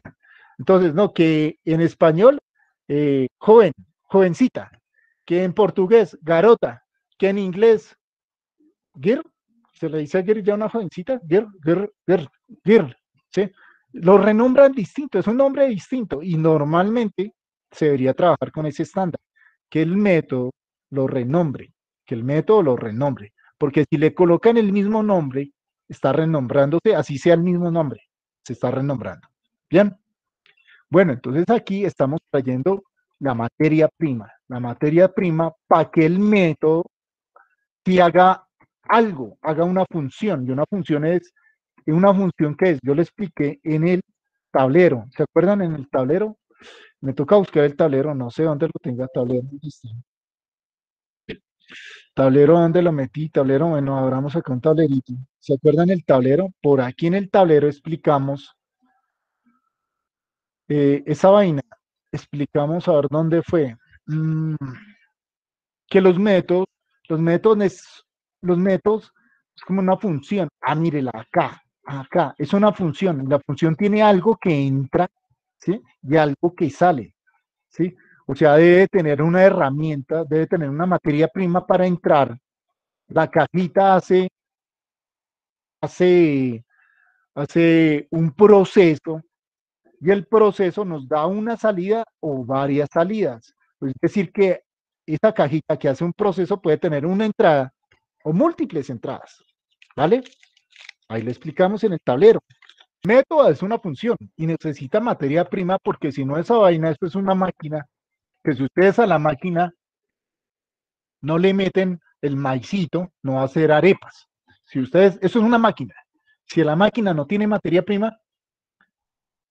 entonces, no, que en español, eh, joven, jovencita, que en portugués, garota, que en inglés, girl, se le dice girl ya una jovencita, girl, girl, girl, girl, ¿sí? Lo renombran distinto, es un nombre distinto y normalmente se debería trabajar con ese estándar, que el método lo renombre, que el método lo renombre, porque si le colocan el mismo nombre, está renombrándose, así sea el mismo nombre, se está renombrando. Bien. Bueno, entonces aquí estamos trayendo la materia prima, la materia prima para que el método haga algo, haga una función, y una función es, una función que es, yo le expliqué en el tablero, ¿se acuerdan en el tablero? Me toca buscar el tablero, no sé dónde lo tenga tablero. Tablero, ¿dónde lo metí? Tablero, bueno, abramos acá un tablerito. ¿Se acuerdan el tablero? Por aquí en el tablero explicamos eh, esa vaina, explicamos a ver dónde fue. Mm, que los métodos, los métodos, los métodos es como una función. Ah, mírela acá, acá, es una función. La función tiene algo que entra, ¿sí? Y algo que sale, ¿sí? O sea, debe tener una herramienta, debe tener una materia prima para entrar. La cajita hace, hace, hace un proceso y el proceso nos da una salida o varias salidas. Es decir, que esta cajita que hace un proceso puede tener una entrada o múltiples entradas. ¿Vale? Ahí le explicamos en el tablero. Método es una función y necesita materia prima porque si no esa vaina, esto es una máquina, que si ustedes a la máquina no le meten el maicito, no va a hacer arepas. Si ustedes, eso es una máquina. Si la máquina no tiene materia prima,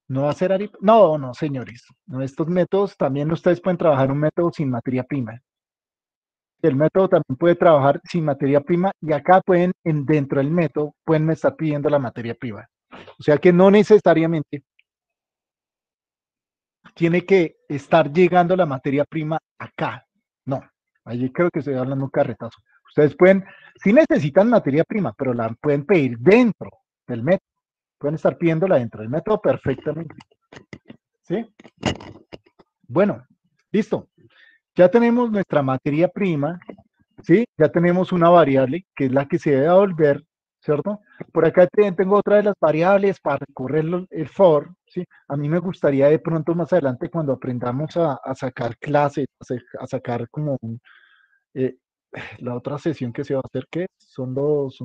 no va a ser. No, no, señores. Estos métodos también ustedes pueden trabajar un método sin materia prima. El método también puede trabajar sin materia prima y acá pueden, en, dentro del método, pueden estar pidiendo la materia prima. O sea que no necesariamente tiene que estar llegando la materia prima acá. No, allí creo que estoy hablando un carretazo. Ustedes pueden, sí necesitan materia prima, pero la pueden pedir dentro del método. Pueden estar pidiéndola dentro del método perfectamente. ¿Sí? Bueno, listo. Ya tenemos nuestra materia prima, ¿sí? Ya tenemos una variable que es la que se debe volver ¿cierto? Por acá tengo otra de las variables para recorrer el for, ¿sí? A mí me gustaría de pronto más adelante cuando aprendamos a, sacar clases, a, sacar como eh, la otra sesión que se va a hacer, que son dos,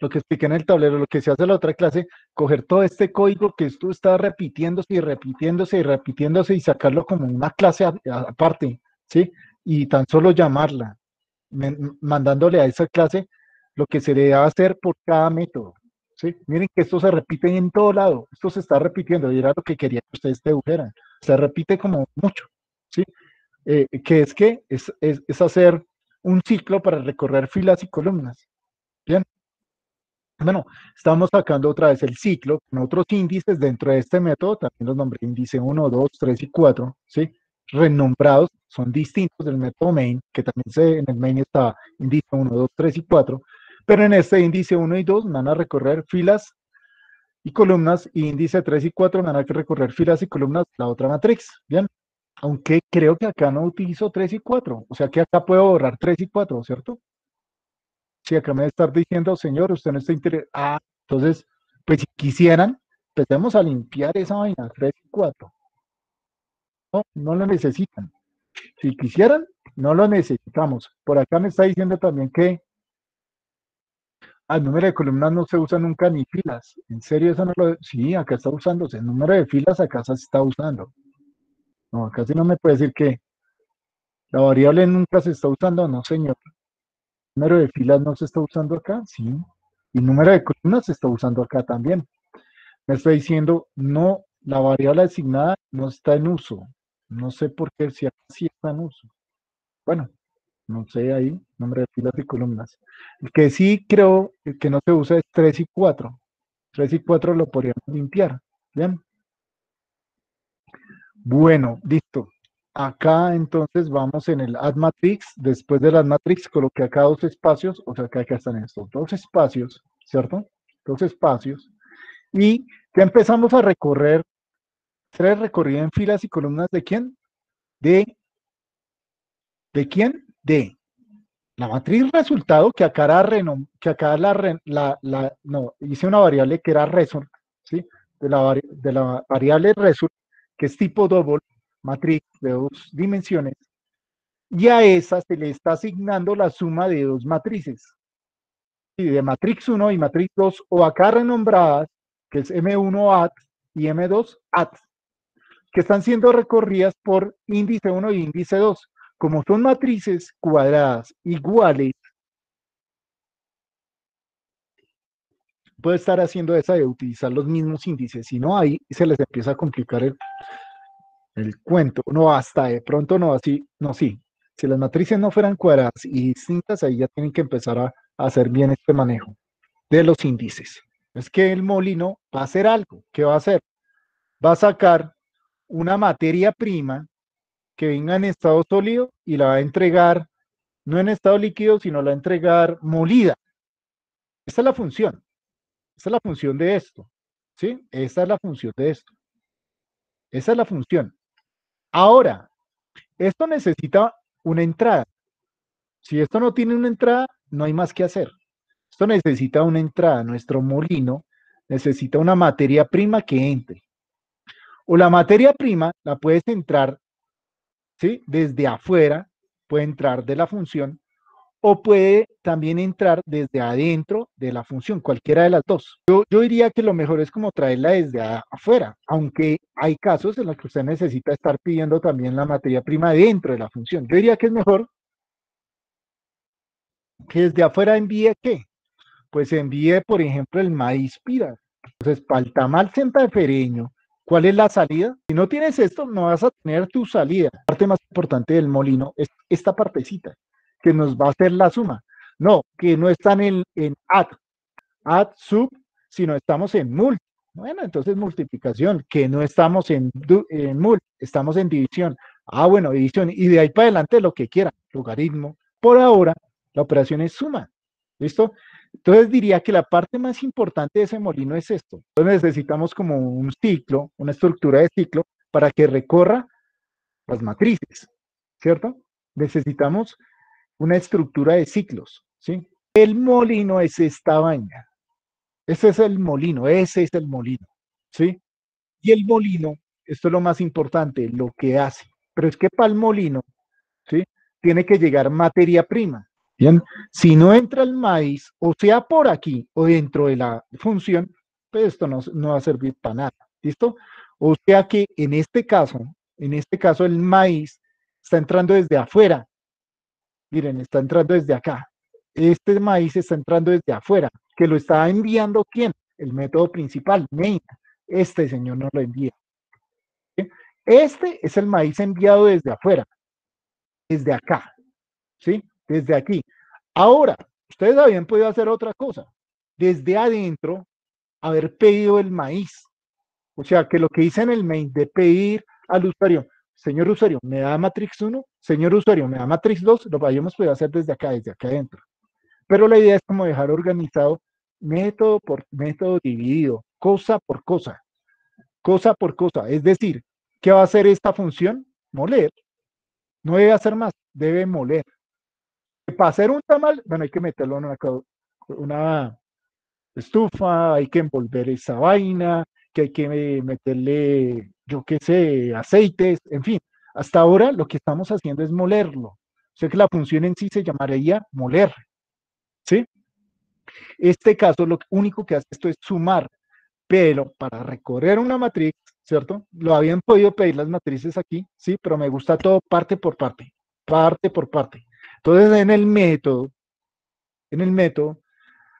lo que expliqué en el tablero, lo que se hace en la otra clase, coger todo este código que esto está repitiéndose y repitiéndose y repitiéndose y sacarlo como una clase aparte, ¿sí? Y tan solo llamarla, mandándole a esa clase lo que se le debe hacer por cada método. ¿sí? Miren que esto se repite en todo lado, esto se está repitiendo y era lo que quería que ustedes dijeran. Se repite como mucho, ¿sí? Eh, es que es, es, hacer un ciclo para recorrer filas y columnas. Bien. Bueno, estamos sacando otra vez el ciclo con otros índices dentro de este método, también los nombré índice 1, 2, 3 y 4, ¿sí? Renombrados, son distintos del método main, que también se, en el main está índice 1, 2, 3 y 4, pero en este índice 1 y 2 van a recorrer filas y columnas, y índice 3 y 4 van a recorrer filas y columnas la otra matriz, ¿bien? Aunque creo que acá no utilizo 3 y 4, o sea que acá puedo borrar 3 y 4, ¿cierto? Si acá me estar diciendo, señor, usted no está interesado. Ah, entonces, pues si quisieran, empecemos a limpiar esa vaina, 3 y 4. No, no lo necesitan. Si quisieran, no lo necesitamos. Por acá me está diciendo también que el número de columnas no se usa nunca ni filas. ¿En serio eso no lo...? Sí, acá está usándose. El número de filas acá se está usando. No, acá sí no me puede decir que la variable nunca se está usando. No, señor. Número de filas no se está usando acá. Sí. Y número de columnas se está usando acá también. Me está diciendo, no, la variable asignada no está en uso. No sé por qué, si acá sí está en uso. Bueno, no sé ahí, nombre de filas y columnas. El que sí creo que no se usa es 3 y 4. 3 y 4 lo podríamos limpiar. Bien. Bueno, listo. Acá entonces vamos en el add matrix. Después del add matrix coloqué acá dos espacios, o sea que acá están estos dos espacios, ¿cierto? Dos espacios. Y ya empezamos a recorrer tres recorridas en filas y columnas de quién? De ¿De quién? de la matriz resultado que acá era que acá la, la, no, hice una variable que era result, ¿sí? De la, de la variable result, que es tipo double, matriz de dos dimensiones, y a esa se le está asignando la suma de dos matrices, y de matrix 1 y matrix 2, o acá renombradas, que es M1 at y M2 at, que están siendo recorridas por índice 1 y índice 2 como son matrices cuadradas iguales, puede estar haciendo esa de utilizar los mismos índices, si no ahí se les empieza a complicar el, el cuento, no hasta de pronto no así, no sí, si las matrices no fueran cuadradas y distintas, ahí ya tienen que empezar a, hacer bien este manejo de los índices. Es que el molino va a hacer algo, ¿qué va a hacer? Va a sacar una materia prima que venga en estado sólido y la va a entregar no en estado líquido, sino la va a entregar molida. Esta es la función. Esta es la función de esto. ¿Sí? Esta es la función de esto. Esa es la función. Ahora, esto necesita una entrada. Si esto no tiene una entrada, no hay más que hacer. Esto necesita una entrada. Nuestro molino necesita una materia prima que entre. O la materia prima la puedes entrar ¿sí? Desde afuera puede entrar de la función o puede también entrar desde adentro de la función, cualquiera de las dos. Yo, diría que lo mejor es como traerla desde afuera, aunque hay casos en los que usted necesita estar pidiendo también la materia prima dentro de la función. Yo diría que es mejor que desde afuera envíe qué? Pues envíe, por ejemplo, el maíz pira. Entonces, para el tamal fereño ¿Cuál es la salida? Si no tienes esto, no vas a tener tu salida. La parte más importante del molino es esta partecita, que nos va a hacer la suma. No, que no están en, en add, add, sub, sino estamos en multi. Bueno, entonces multiplicación, que no estamos en, en mul, estamos en división. Ah, bueno, división. Y de ahí para adelante lo que quiera, logaritmo. Por ahora, la operación es suma. ¿Listo? Entonces diría que la parte más importante de ese molino es esto. Entonces necesitamos como un ciclo, una estructura de ciclo para que recorra las matrices, ¿cierto? Necesitamos una estructura de ciclos, ¿sí? El molino es esta vaina. Ese es el molino, ese es el molino, ¿sí? Y el molino, esto es lo más importante, lo que hace. Pero es que para el molino, ¿sí? Tiene que llegar materia prima. Bien, si no entra el maíz, o sea por aquí o dentro de la función, pues esto no, no va a servir para nada. ¿Listo? O sea que en este caso, en este caso el maíz está entrando desde afuera. Miren, está entrando desde acá. Este maíz está entrando desde afuera, que lo está enviando quién? El método principal, main. Este señor no lo envía. Este es el maíz enviado desde afuera, desde acá. ¿Sí? desde aquí. Ahora, ustedes habían podido hacer otra cosa, desde adentro, haber pedido el maíz. O sea, que lo que hice en el main de pedir al usuario, señor usuario, ¿me da matrix 1? Señor usuario, ¿me da matrix 2? Lo habíamos podido hacer desde acá, desde acá adentro. Pero la idea es como dejar organizado método por método dividido, cosa por cosa, cosa por cosa. Es decir, ¿qué va a hacer esta función? Moler. No debe hacer más, debe moler para hacer un tamal, bueno, hay que meterlo en una, estufa, hay que envolver esa vaina, que hay que meterle, yo qué sé, aceites, en fin. Hasta ahora lo que estamos haciendo es molerlo. O sea que la función en sí se llamaría moler. ¿Sí? Este caso lo único que hace esto es sumar, pero para recorrer una matriz, ¿cierto? Lo habían podido pedir las matrices aquí, sí, pero me gusta todo parte por parte, parte por parte. Entonces, en el método, en el método,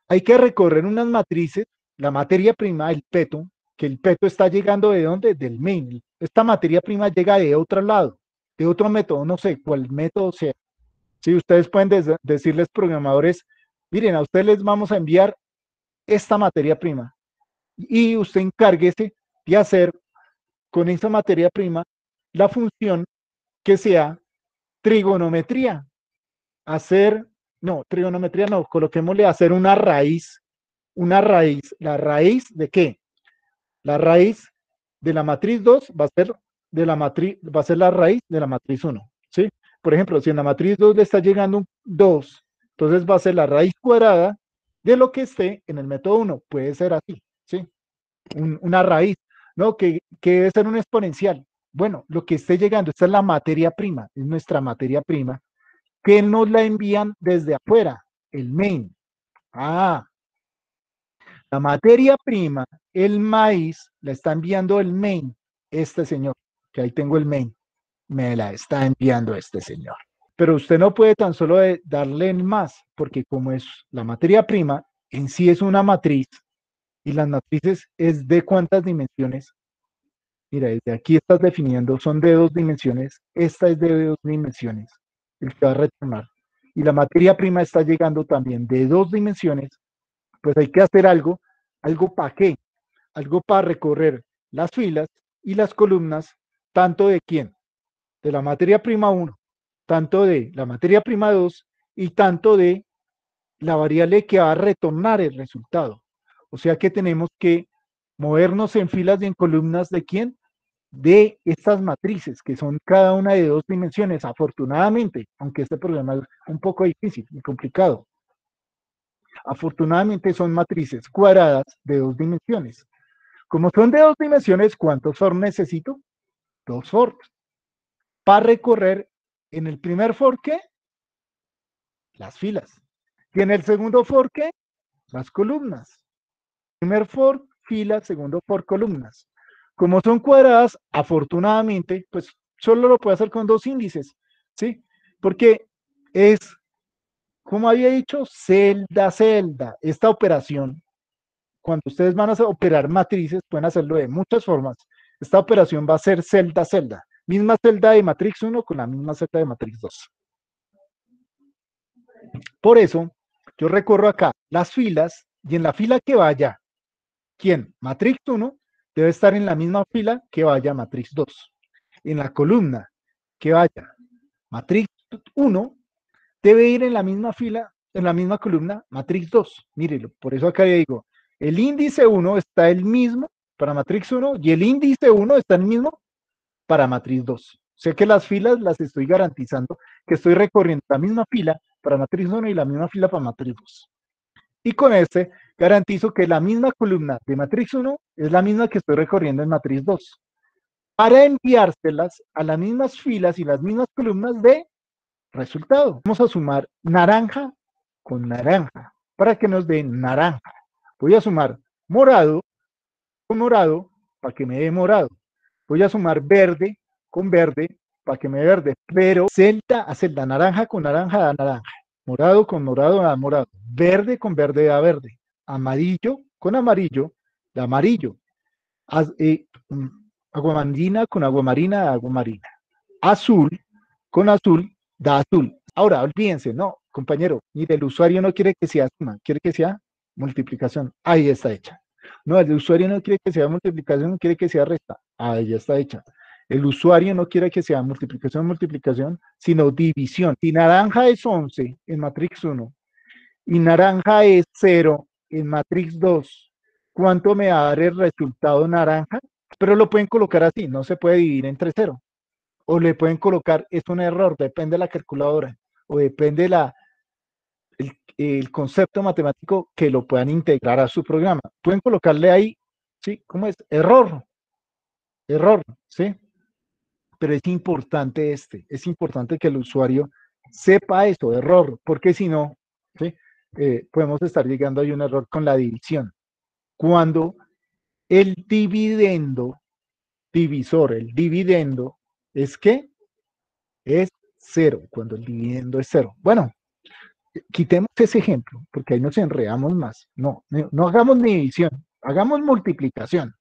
hay que recorrer unas matrices, la materia prima, el peto, que el peto está llegando de dónde? Del main. Esta materia prima llega de otro lado, de otro método, no sé cuál método sea. Si ustedes pueden decirles programadores, miren, a ustedes les vamos a enviar esta materia prima y usted encárguese de hacer con esta materia prima la función que sea trigonometría hacer, no, trigonometría no, coloquémosle hacer una raíz, una raíz, la raíz de qué? La raíz de la matriz 2 va a ser de la matriz, va a ser la raíz de la matriz 1, ¿sí? Por ejemplo, si en la matriz 2 le está llegando un 2, entonces va a ser la raíz cuadrada de lo que esté en el método 1, puede ser así, ¿sí? una raíz, ¿no? Que, que debe ser un exponencial. Bueno, lo que esté llegando, esta es la materia prima, es nuestra materia prima, que nos la envían desde afuera, el main. Ah, la materia prima, el maíz, la está enviando el main, este señor, que ahí tengo el main, me la está enviando este señor. Pero usted no puede tan solo darle en más, porque como es la materia prima, en sí es una matriz, y las matrices es de cuántas dimensiones. Mira, desde aquí estás definiendo, son de dos dimensiones, esta es de dos dimensiones el que va a retornar, y la materia prima está llegando también de dos dimensiones, pues hay que hacer algo, algo para qué, algo para recorrer las filas y las columnas, tanto de quién, de la materia prima 1, tanto de la materia prima 2 y tanto de la variable que va a retornar el resultado. O sea que tenemos que movernos en filas y en columnas de quién? de estas matrices, que son cada una de dos dimensiones, afortunadamente, aunque este problema es un poco difícil y complicado. Afortunadamente son matrices cuadradas de dos dimensiones. Como son de dos dimensiones, ¿cuántos for necesito? Dos for. Para recorrer en el primer for, ¿qué? Las filas. Y en el segundo for, ¿qué? Las columnas. Primer for, fila, segundo for, columnas. Como son cuadradas, afortunadamente, pues solo lo puede hacer con dos índices, ¿sí? Porque es, como había dicho, celda, celda. Esta operación, cuando ustedes van a operar matrices, pueden hacerlo de muchas formas. Esta operación va a ser celda, celda. Misma celda de matrix 1 con la misma celda de matrix 2. Por eso, yo recorro acá las filas y en la fila que vaya ¿quién? Matrix 1 debe estar en la misma fila que vaya Matrix 2. En la columna que vaya Matrix 1 debe ir en la misma fila, en la misma columna Matrix 2. Mírelo, por eso acá digo, el índice 1 está el mismo para Matrix 1 y el índice 1 está el mismo para Matrix 2. Sé que las filas las estoy garantizando, que estoy recorriendo la misma fila para Matrix 1 y la misma fila para Matrix 2. Y con este garantizo que la misma columna de Matrix 1 es la misma que estoy recorriendo en Matrix 2. Para enviárselas a las mismas filas y las mismas columnas de resultado. Vamos a sumar naranja con naranja para que nos dé naranja. Voy a sumar morado con morado para que me dé morado. Voy a sumar verde con verde para que me dé verde. Pero celta a celta, naranja con naranja da naranja. Morado con morado da morado. Verde con verde da verde. Amarillo con amarillo da amarillo. Eh, mm, aguamarina con aguamarina da aguamarina. Azul con azul da azul. Ahora, olvídense, no, compañero, mire, el usuario no quiere que sea suma, quiere que sea multiplicación. Ahí está hecha. No, el usuario no quiere que sea multiplicación, quiere que sea resta. Ahí está hecha. El usuario no quiere que sea multiplicación, multiplicación, sino división. Si naranja es 11 en matrix 1 y naranja es 0 en matrix 2, ¿cuánto me va a dar el resultado naranja? Pero lo pueden colocar así, no se puede dividir entre 0. O le pueden colocar, es un error, depende de la calculadora, o depende de la, el concepto matemático que lo puedan integrar a su programa. Pueden colocarle ahí, ¿sí? ¿Cómo es? Error. Error, ¿sí? Pero es importante este, es importante que el usuario sepa eso, error, porque si no, ¿sí? Eh, podemos estar llegando a un error con la división. Cuando el dividendo, divisor, el dividendo, es que es cero, cuando el dividendo es cero. Bueno, quitemos ese ejemplo, porque ahí nos enredamos más. No, no hagamos división, hagamos multiplicación.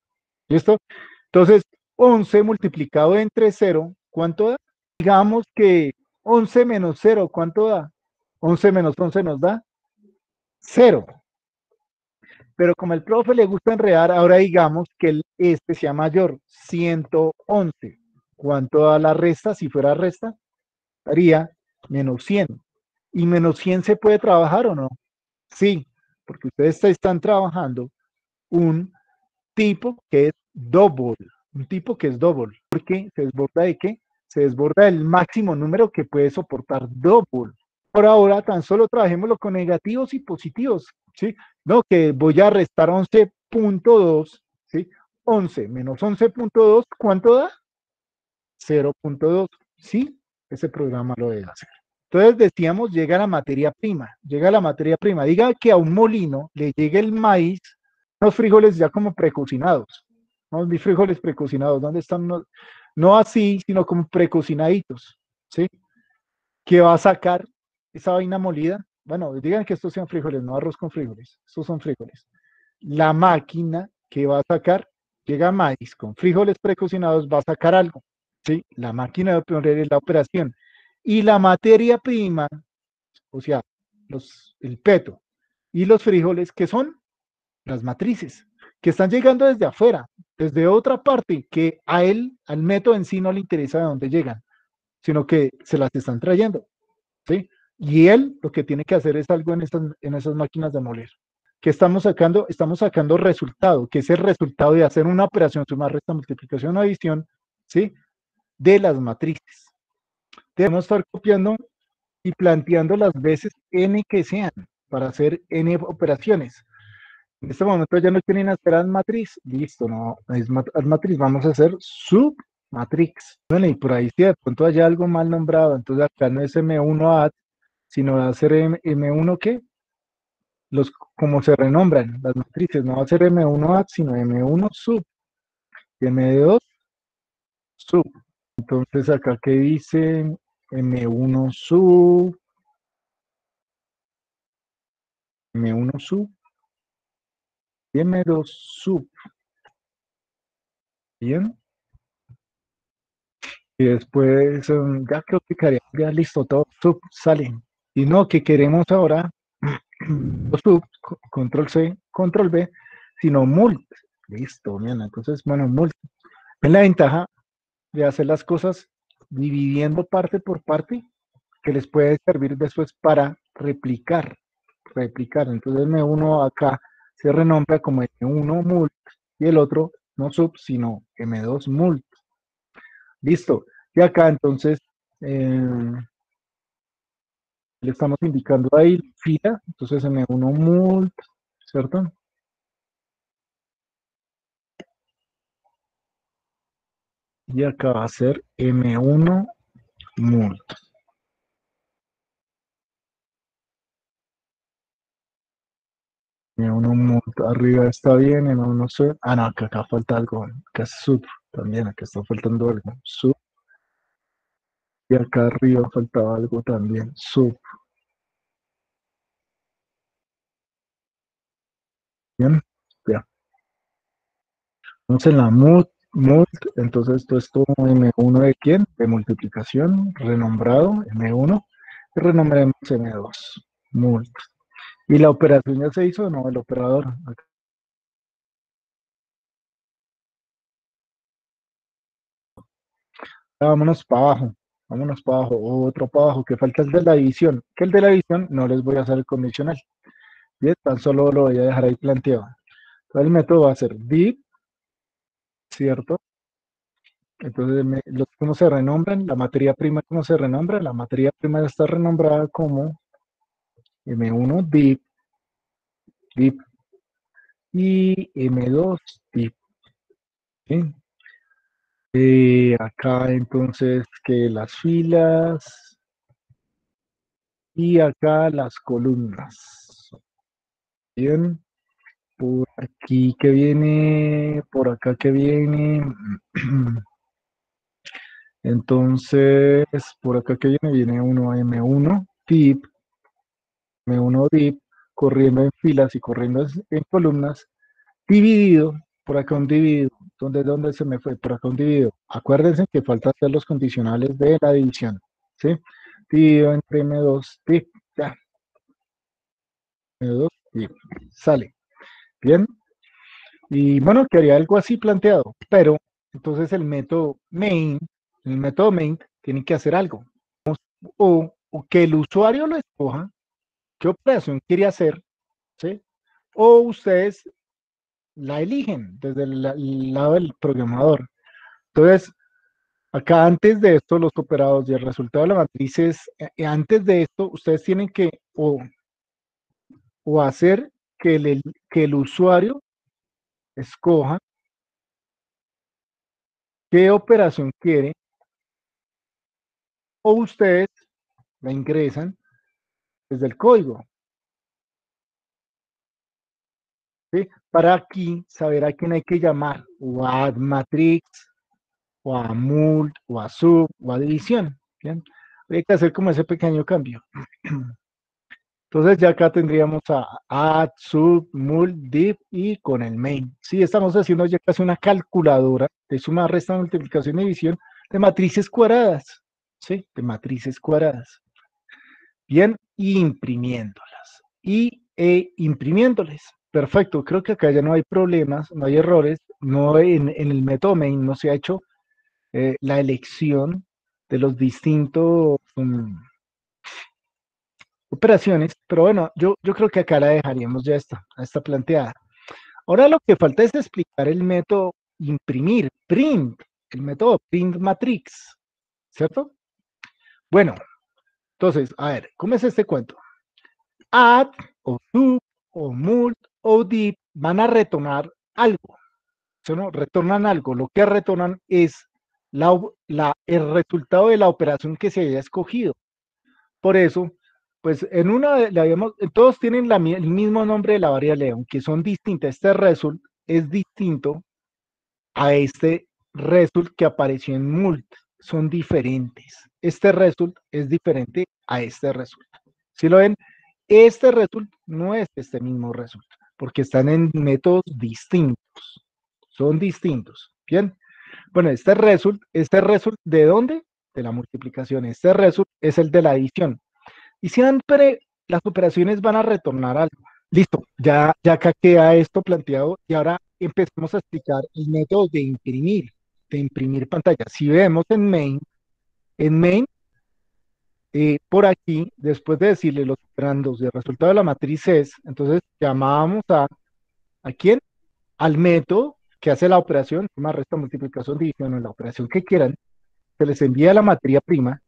¿Listo? Entonces, 11 multiplicado entre 0, ¿cuánto da? Digamos que 11 menos 0, ¿cuánto da? 11 menos 11 nos da 0. Pero como el profe le gusta enredar, ahora digamos que este sea mayor, 111. ¿Cuánto da la resta? Si fuera resta, daría menos 100 y menos 100 se puede trabajar o no? Sí, porque ustedes están trabajando un tipo que es double, un tipo que es double. ¿Por qué? ¿Se desborda de qué? Se desborda el máximo número que puede soportar double. Por ahora, tan solo trabajémoslo con negativos y positivos, ¿sí? No, que voy a restar 11.2, ¿sí? 11 menos 11.2, ¿cuánto da? 0.2, ¿sí? Ese programa lo debe hacer. Entonces decíamos, llega la materia prima, llega la materia prima. Diga que a un molino le llegue el maíz, unos frijoles ya como precocinados. ¿no? Mis frijoles precocinados, ¿dónde están? No, así, sino como precocinaditos, ¿sí? ¿Qué va a sacar esa vaina molida? Bueno, digan que estos sean frijoles, no arroz con frijoles, estos son frijoles. La máquina que va a sacar, llega maíz con frijoles precocinados, va a sacar algo, ¿sí? La máquina de poner la operación y la materia prima, o sea, los, el peto y los frijoles, que son las matrices, que están llegando desde afuera, desde otra parte, que a él, al método en sí no le interesa de dónde llegan, sino que se las están trayendo, ¿sí? Y él lo que tiene que hacer es algo en, en esas máquinas de moler. ¿Qué estamos sacando? Estamos sacando resultado, que es el resultado de hacer una operación suma, resta, multiplicación adición, ¿sí? De las matrices debemos estar copiando y planteando las veces n que sean para hacer n operaciones. En este momento ya no quieren hacer matriz, listo, no es matriz, vamos a hacer submatrix. Bueno, y por ahí si de pronto hay algo mal nombrado, entonces acá no es M1 add, sino va a ser M, 1 qué? Los, como se renombran las matrices, no va a ser M1 add, sino M1 sub, y M2 sub. Entonces acá que dice M1 sub, M1 sub y M2 sub. Bien. Y después, um, ya creo que quedaría ya listo, todo sub salen. Y no, que queremos ahora, sub, control C, control B, sino mult. Listo, bien, entonces, bueno, mult. Es la ventaja de hacer las cosas dividiendo parte por parte que les puede servir después para replicar, replicar. Entonces M1 acá se renombra como M1 mult y el otro no sub, sino M2 mult. Listo. Y acá entonces eh, le estamos indicando ahí fila, entonces M1 mult, ¿cierto? Y acá va a ser M1 mult. M1 mult arriba está bien, M1 sub. Ah, no, acá, acá falta algo, acá es sub también, acá está faltando algo, sub. Y acá arriba faltaba algo también, sub. Bien, ya. Entonces la mult, mult, entonces esto es todo M1 de quién? De multiplicación, renombrado, M1, y renombremos M2, mult. ¿Y la operación ya se hizo no? El operador. Acá. Vámonos para abajo. Vámonos para abajo. Otro para abajo. Que falta el de la división. Que el de la división no les voy a hacer el condicional. Bien, tan solo lo voy a dejar ahí planteado. Entonces el método va a ser div, ¿cierto? Entonces, cómo se renombran, la materia prima, ¿cómo se renombra? La materia prima está renombrada como M1 div, div y M2 div. ¿sí? Eh, acá entonces que las filas y acá las columnas. Bien, por aquí que viene, por acá que viene. Entonces, por acá que viene, viene uno M1 tip, M1 dip, corriendo en filas y corriendo en columnas, dividido, por acá un dividido, ¿dónde, dónde se me fue? Por acá un dividido. Acuérdense que falta hacer los condicionales de la división, ¿sí? Dividido entre M2 dip, ya. M2 dip, sale. Bien. Y bueno, quería algo así planteado, pero entonces el método main, el método main tiene que hacer algo. O, que el usuario lo escoja, qué operación quiere hacer, ¿sí? O ustedes la eligen desde el, el lado del programador. Entonces, acá antes de esto, los operados y el resultado de la matriz es, eh, antes de esto, ustedes tienen que o, o hacer que el, que el usuario escoja qué operación quiere o ustedes la ingresan desde el código. ¿Sí? Para aquí saber a quién hay que llamar, o a matrix, o a mult, o a sub, o a división. ¿bien? Hay que hacer como ese pequeño cambio. Entonces ya acá tendríamos a add, sub, mul, div y con el main. Sí, estamos haciendo ya casi una calculadora de suma, resta, multiplicación y división de matrices cuadradas. Sí, de matrices cuadradas. Bien, imprimiéndolas. Y e imprimiéndoles. Perfecto, creo que acá ya no hay problemas, no hay errores. No en, el método main no se ha hecho eh, la elección de los distintos... Um, operaciones, pero bueno, yo, yo creo que acá la dejaríamos ya esta, esta planteada. Ahora lo que falta es explicar el método imprimir, print, el método print matrix, ¿cierto? Bueno, entonces, a ver, ¿cómo es este cuento? Add, o sub, o mult, o div van a retornar algo, ¿sí no? Retornan algo, lo que retornan es la, el resultado de la operación que se haya escogido. Por eso, pues en una le habíamos, todos tienen la, el mismo nombre de la variable, aunque son distintas. Este result es distinto a este result que apareció en mult. Son diferentes. Este result es diferente a este result. Si lo ven, este result no es este mismo result, porque están en métodos distintos. Son distintos. Bien. Bueno, este result, este result, ¿de dónde? De la multiplicación. Este result es el de la adición. Y siempre las operaciones van a retornar algo. Listo, ya, ya acá queda esto planteado y ahora empezamos a explicar el método de imprimir, de imprimir pantalla. Si vemos en main, en main, eh, por aquí, después de decirle los randos de resultado de la matriz es, entonces llamábamos a, ¿a quién? Al método que hace la operación, suma, resta, multiplicación, división, o la operación que quieran, se les envía la materia prima,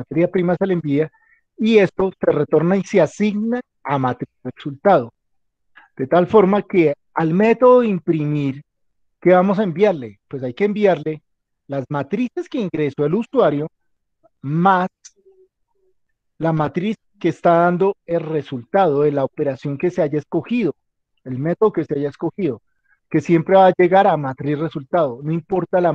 materia prima se le envía, y esto se retorna y se asigna a matriz resultado. De tal forma que al método de imprimir, ¿qué vamos a enviarle? Pues hay que enviarle las matrices que ingresó el usuario más la matriz que está dando el resultado de la operación que se haya escogido, el método que se haya escogido, que siempre va a llegar a matriz resultado, no importa la,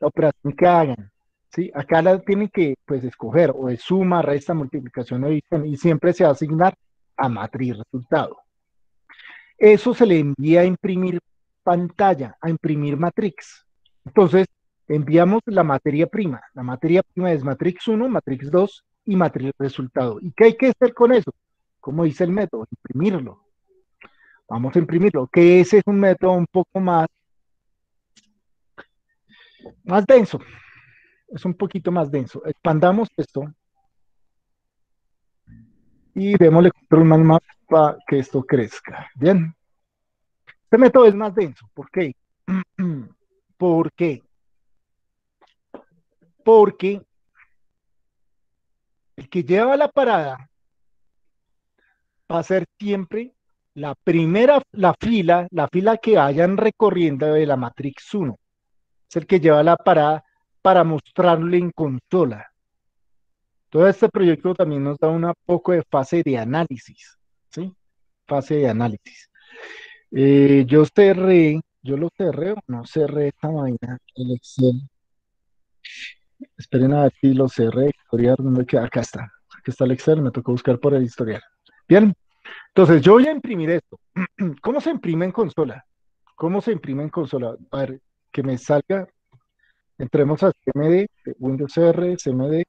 operación que hagan. ¿Sí? Acá la tienen que pues, escoger o de suma, resta, multiplicación o división y siempre se va a asignar a matriz resultado. Eso se le envía a imprimir pantalla, a imprimir matrix. Entonces, enviamos la materia prima. La materia prima es matrix 1, matrix 2 y matriz resultado. ¿Y qué hay que hacer con eso? Como dice el método, imprimirlo. Vamos a imprimirlo, que ese es un método un poco más, más denso. Es un poquito más denso. Expandamos esto y démosle control más, más para que esto crezca. Bien. Este método es más denso. ¿Por qué? ¿Por qué? Porque el que lleva la parada va a ser siempre la primera, la fila, la fila que vayan recorriendo de la Matrix 1. Es el que lleva la parada para mostrarle en consola. Todo este proyecto también nos da una poco de fase de análisis, ¿sí? Fase de análisis. Eh, yo cerré, yo lo cerré o no cerré esta vaina, el Excel. Esperen a ver si lo cerré, historial, ¿dónde queda? Acá está, aquí está el Excel, me tocó buscar por el historial. Bien, entonces yo voy a imprimir esto. ¿Cómo se imprime en consola? ¿Cómo se imprime en consola? A ver, que me salga, entremos a CMD, Windows R, CMD,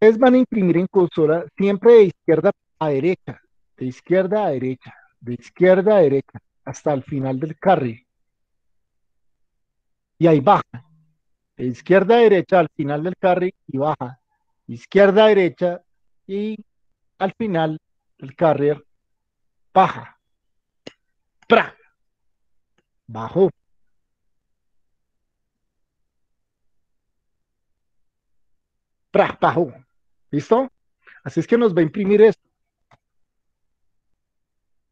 Ustedes van a imprimir en consola siempre de izquierda a derecha, de izquierda a derecha, de izquierda a derecha, hasta el final del carry. Y ahí baja. De izquierda a derecha al final del carry y baja. Izquierda a derecha y al final del carrier baja. ¡Pra! Bajó. ¿Listo? Así es que nos va a imprimir esto.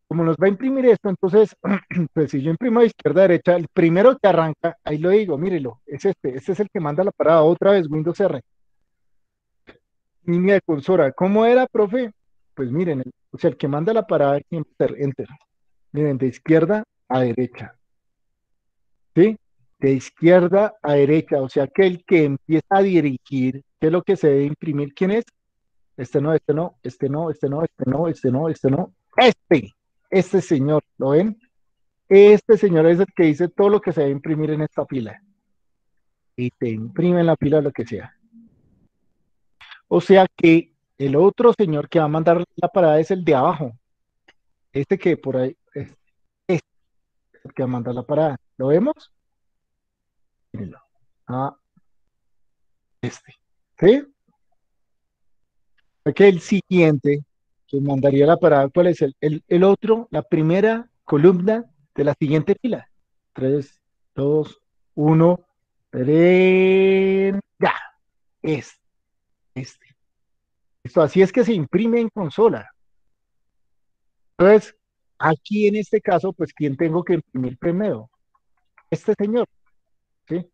Como nos va a imprimir esto, entonces, pues si yo imprimo de izquierda a derecha, el primero que arranca, ahí lo digo, mírelo, es este, este es el que manda la parada otra vez, Windows R. Línea de consola. ¿Cómo era, profe? Pues miren, o sea, el que manda la parada, enter, enter. Miren, de izquierda a derecha. ¿Sí? De izquierda a derecha, o sea que el que empieza a dirigir ¿Qué es lo que se debe imprimir? ¿Quién es? Este no, este no, este no, este no, este no, este no, este no. Este, este señor, ¿lo ven? Este señor es el que dice todo lo que se debe imprimir en esta fila. Y te imprime en la fila lo que sea. O sea que el otro señor que va a mandar la parada es el de abajo. Este que por ahí es este el que va a mandar la parada. ¿Lo vemos? Ah, este. ¿Sí? que el siguiente que mandaría la parada, ¿cuál es el, el, otro? La primera columna de la siguiente fila. 3, 2, 1, ya. Este. Este. Esto así es que se imprime en consola. Entonces, aquí en este caso, pues, ¿quién tengo que imprimir primero? Este señor. ¿Sí?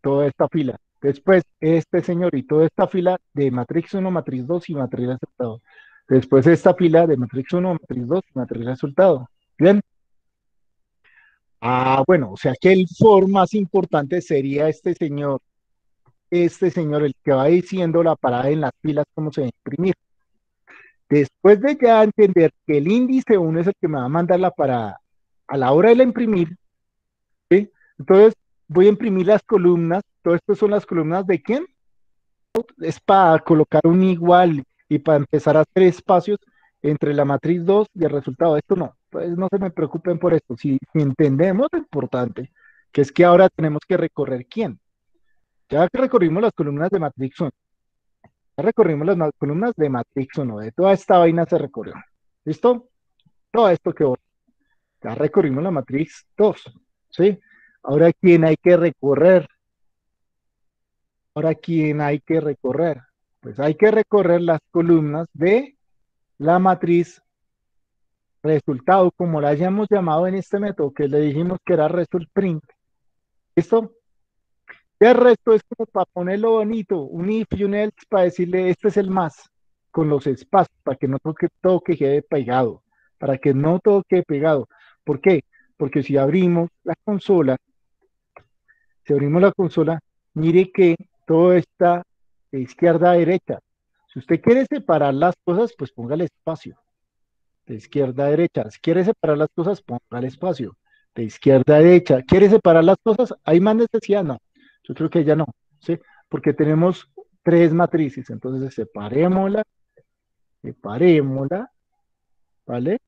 Toda esta fila. Después, este señor y toda esta fila de matrix 1, matriz 2 y matriz resultado. Después, esta fila de matrix 1, matriz 2 y matriz resultado. Bien. Ah, bueno, o sea que el for más importante sería este señor. Este señor, el que va diciendo la parada en las filas, cómo se va a imprimir. Después de ya entender que el índice 1 es el que me va a mandar la parada a la hora de la imprimir, ¿sí? entonces voy a imprimir las columnas todo esto son las columnas de quién? Es para colocar un igual y para empezar a hacer espacios entre la matriz 2 y el resultado. Esto no, pues no se me preocupen por esto. Si, entendemos lo importante, que es que ahora tenemos que recorrer quién. Ya que recorrimos las columnas de matriz 1, ya recorrimos las columnas de matriz 1, de toda esta vaina se recorrió. ¿Listo? Todo esto que ya recorrimos la matriz 2, ¿sí? Ahora, ¿quién hay que recorrer? Ahora, ¿quién hay que recorrer? Pues hay que recorrer las columnas de la matriz resultado, como la hayamos llamado en este método, que le dijimos que era result print. ¿Listo? el resto es como para ponerlo bonito, un if y un else para decirle este es el más, con los espacios, para que no toque, todo que quede pegado, para que no todo quede pegado. ¿Por qué? Porque si abrimos la consola, si abrimos la consola, mire que todo está de izquierda a derecha. Si usted quiere separar las cosas, pues póngale espacio. De izquierda a derecha. Si quiere separar las cosas, póngale espacio. De izquierda a derecha. ¿Quiere separar las cosas? ¿Hay más necesidad? No. Yo creo que ya no. ¿sí? Porque tenemos tres matrices. Entonces, separémosla. Separémosla. ¿Vale?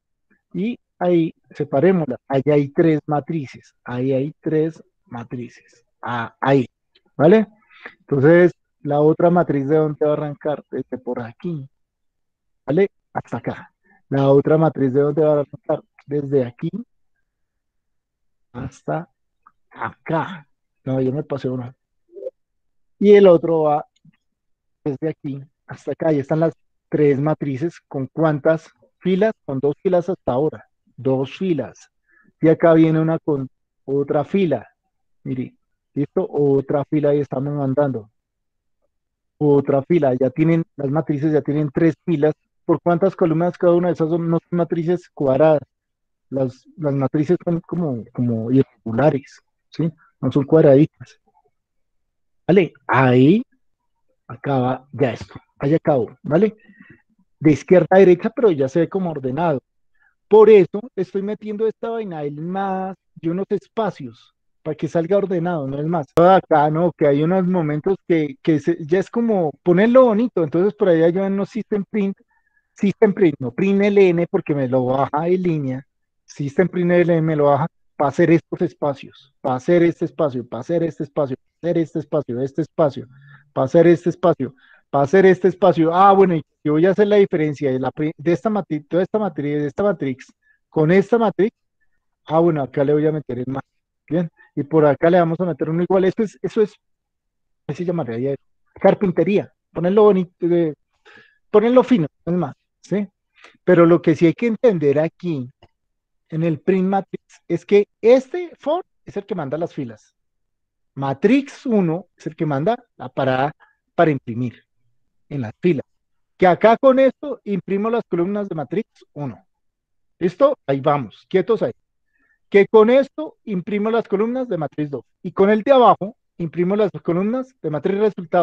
Y ahí, separémosla. Ahí hay tres matrices. Ahí hay tres matrices. Ah, ahí. ¿Vale? Entonces, la otra matriz de dónde va a arrancar, desde por aquí, ¿vale? Hasta acá. La otra matriz de dónde va a arrancar, desde aquí hasta acá. No, yo me pasé uno. Y el otro va desde aquí hasta acá. Ahí están las tres matrices. ¿Con cuántas filas? Con dos filas hasta ahora. Dos filas. Y acá viene una con otra fila. Mire, ¿listo? Otra fila y estamos mandando otra fila. Ya tienen, las matrices ya tienen tres filas. ¿Por cuántas columnas cada una de esas son, no son matrices cuadradas? Las, las matrices son como, como irregulares, ¿sí? No son cuadraditas. ¿Vale? Ahí acaba ya esto. Ahí acabó, ¿vale? De izquierda a derecha, pero ya se ve como ordenado. Por eso estoy metiendo esta vaina en más unos espacios para que salga ordenado, no es más. Acá, ¿no? Que hay unos momentos que, que ya es como ponerlo bonito, entonces por allá yo no System Print, System Print, no Print LN porque me lo baja de línea, System Print LN me lo baja para hacer estos espacios, para hacer este espacio, para hacer este espacio, para hacer este espacio, este espacio, para hacer este espacio, para hacer este espacio. Ah, bueno, yo voy a hacer la diferencia de, la, de esta matriz, toda esta matriz, de esta matrix, con esta matriz. Ah, bueno, acá le voy a meter el más. Bien, y por acá le vamos a meter uno igual. Eso es, eso es, así llamaría carpintería, ponerlo bonito, ponerlo fino, es más, ¿sí? Pero lo que sí hay que entender aquí, en el print matrix, es que este for es el que manda las filas. Matrix 1 es el que manda la parada para imprimir en las filas. Que acá con esto imprimo las columnas de Matrix 1. ¿Listo? Ahí vamos, quietos ahí que con esto imprimo las columnas de matriz 2 y con el de abajo imprimo las columnas de matriz resultado.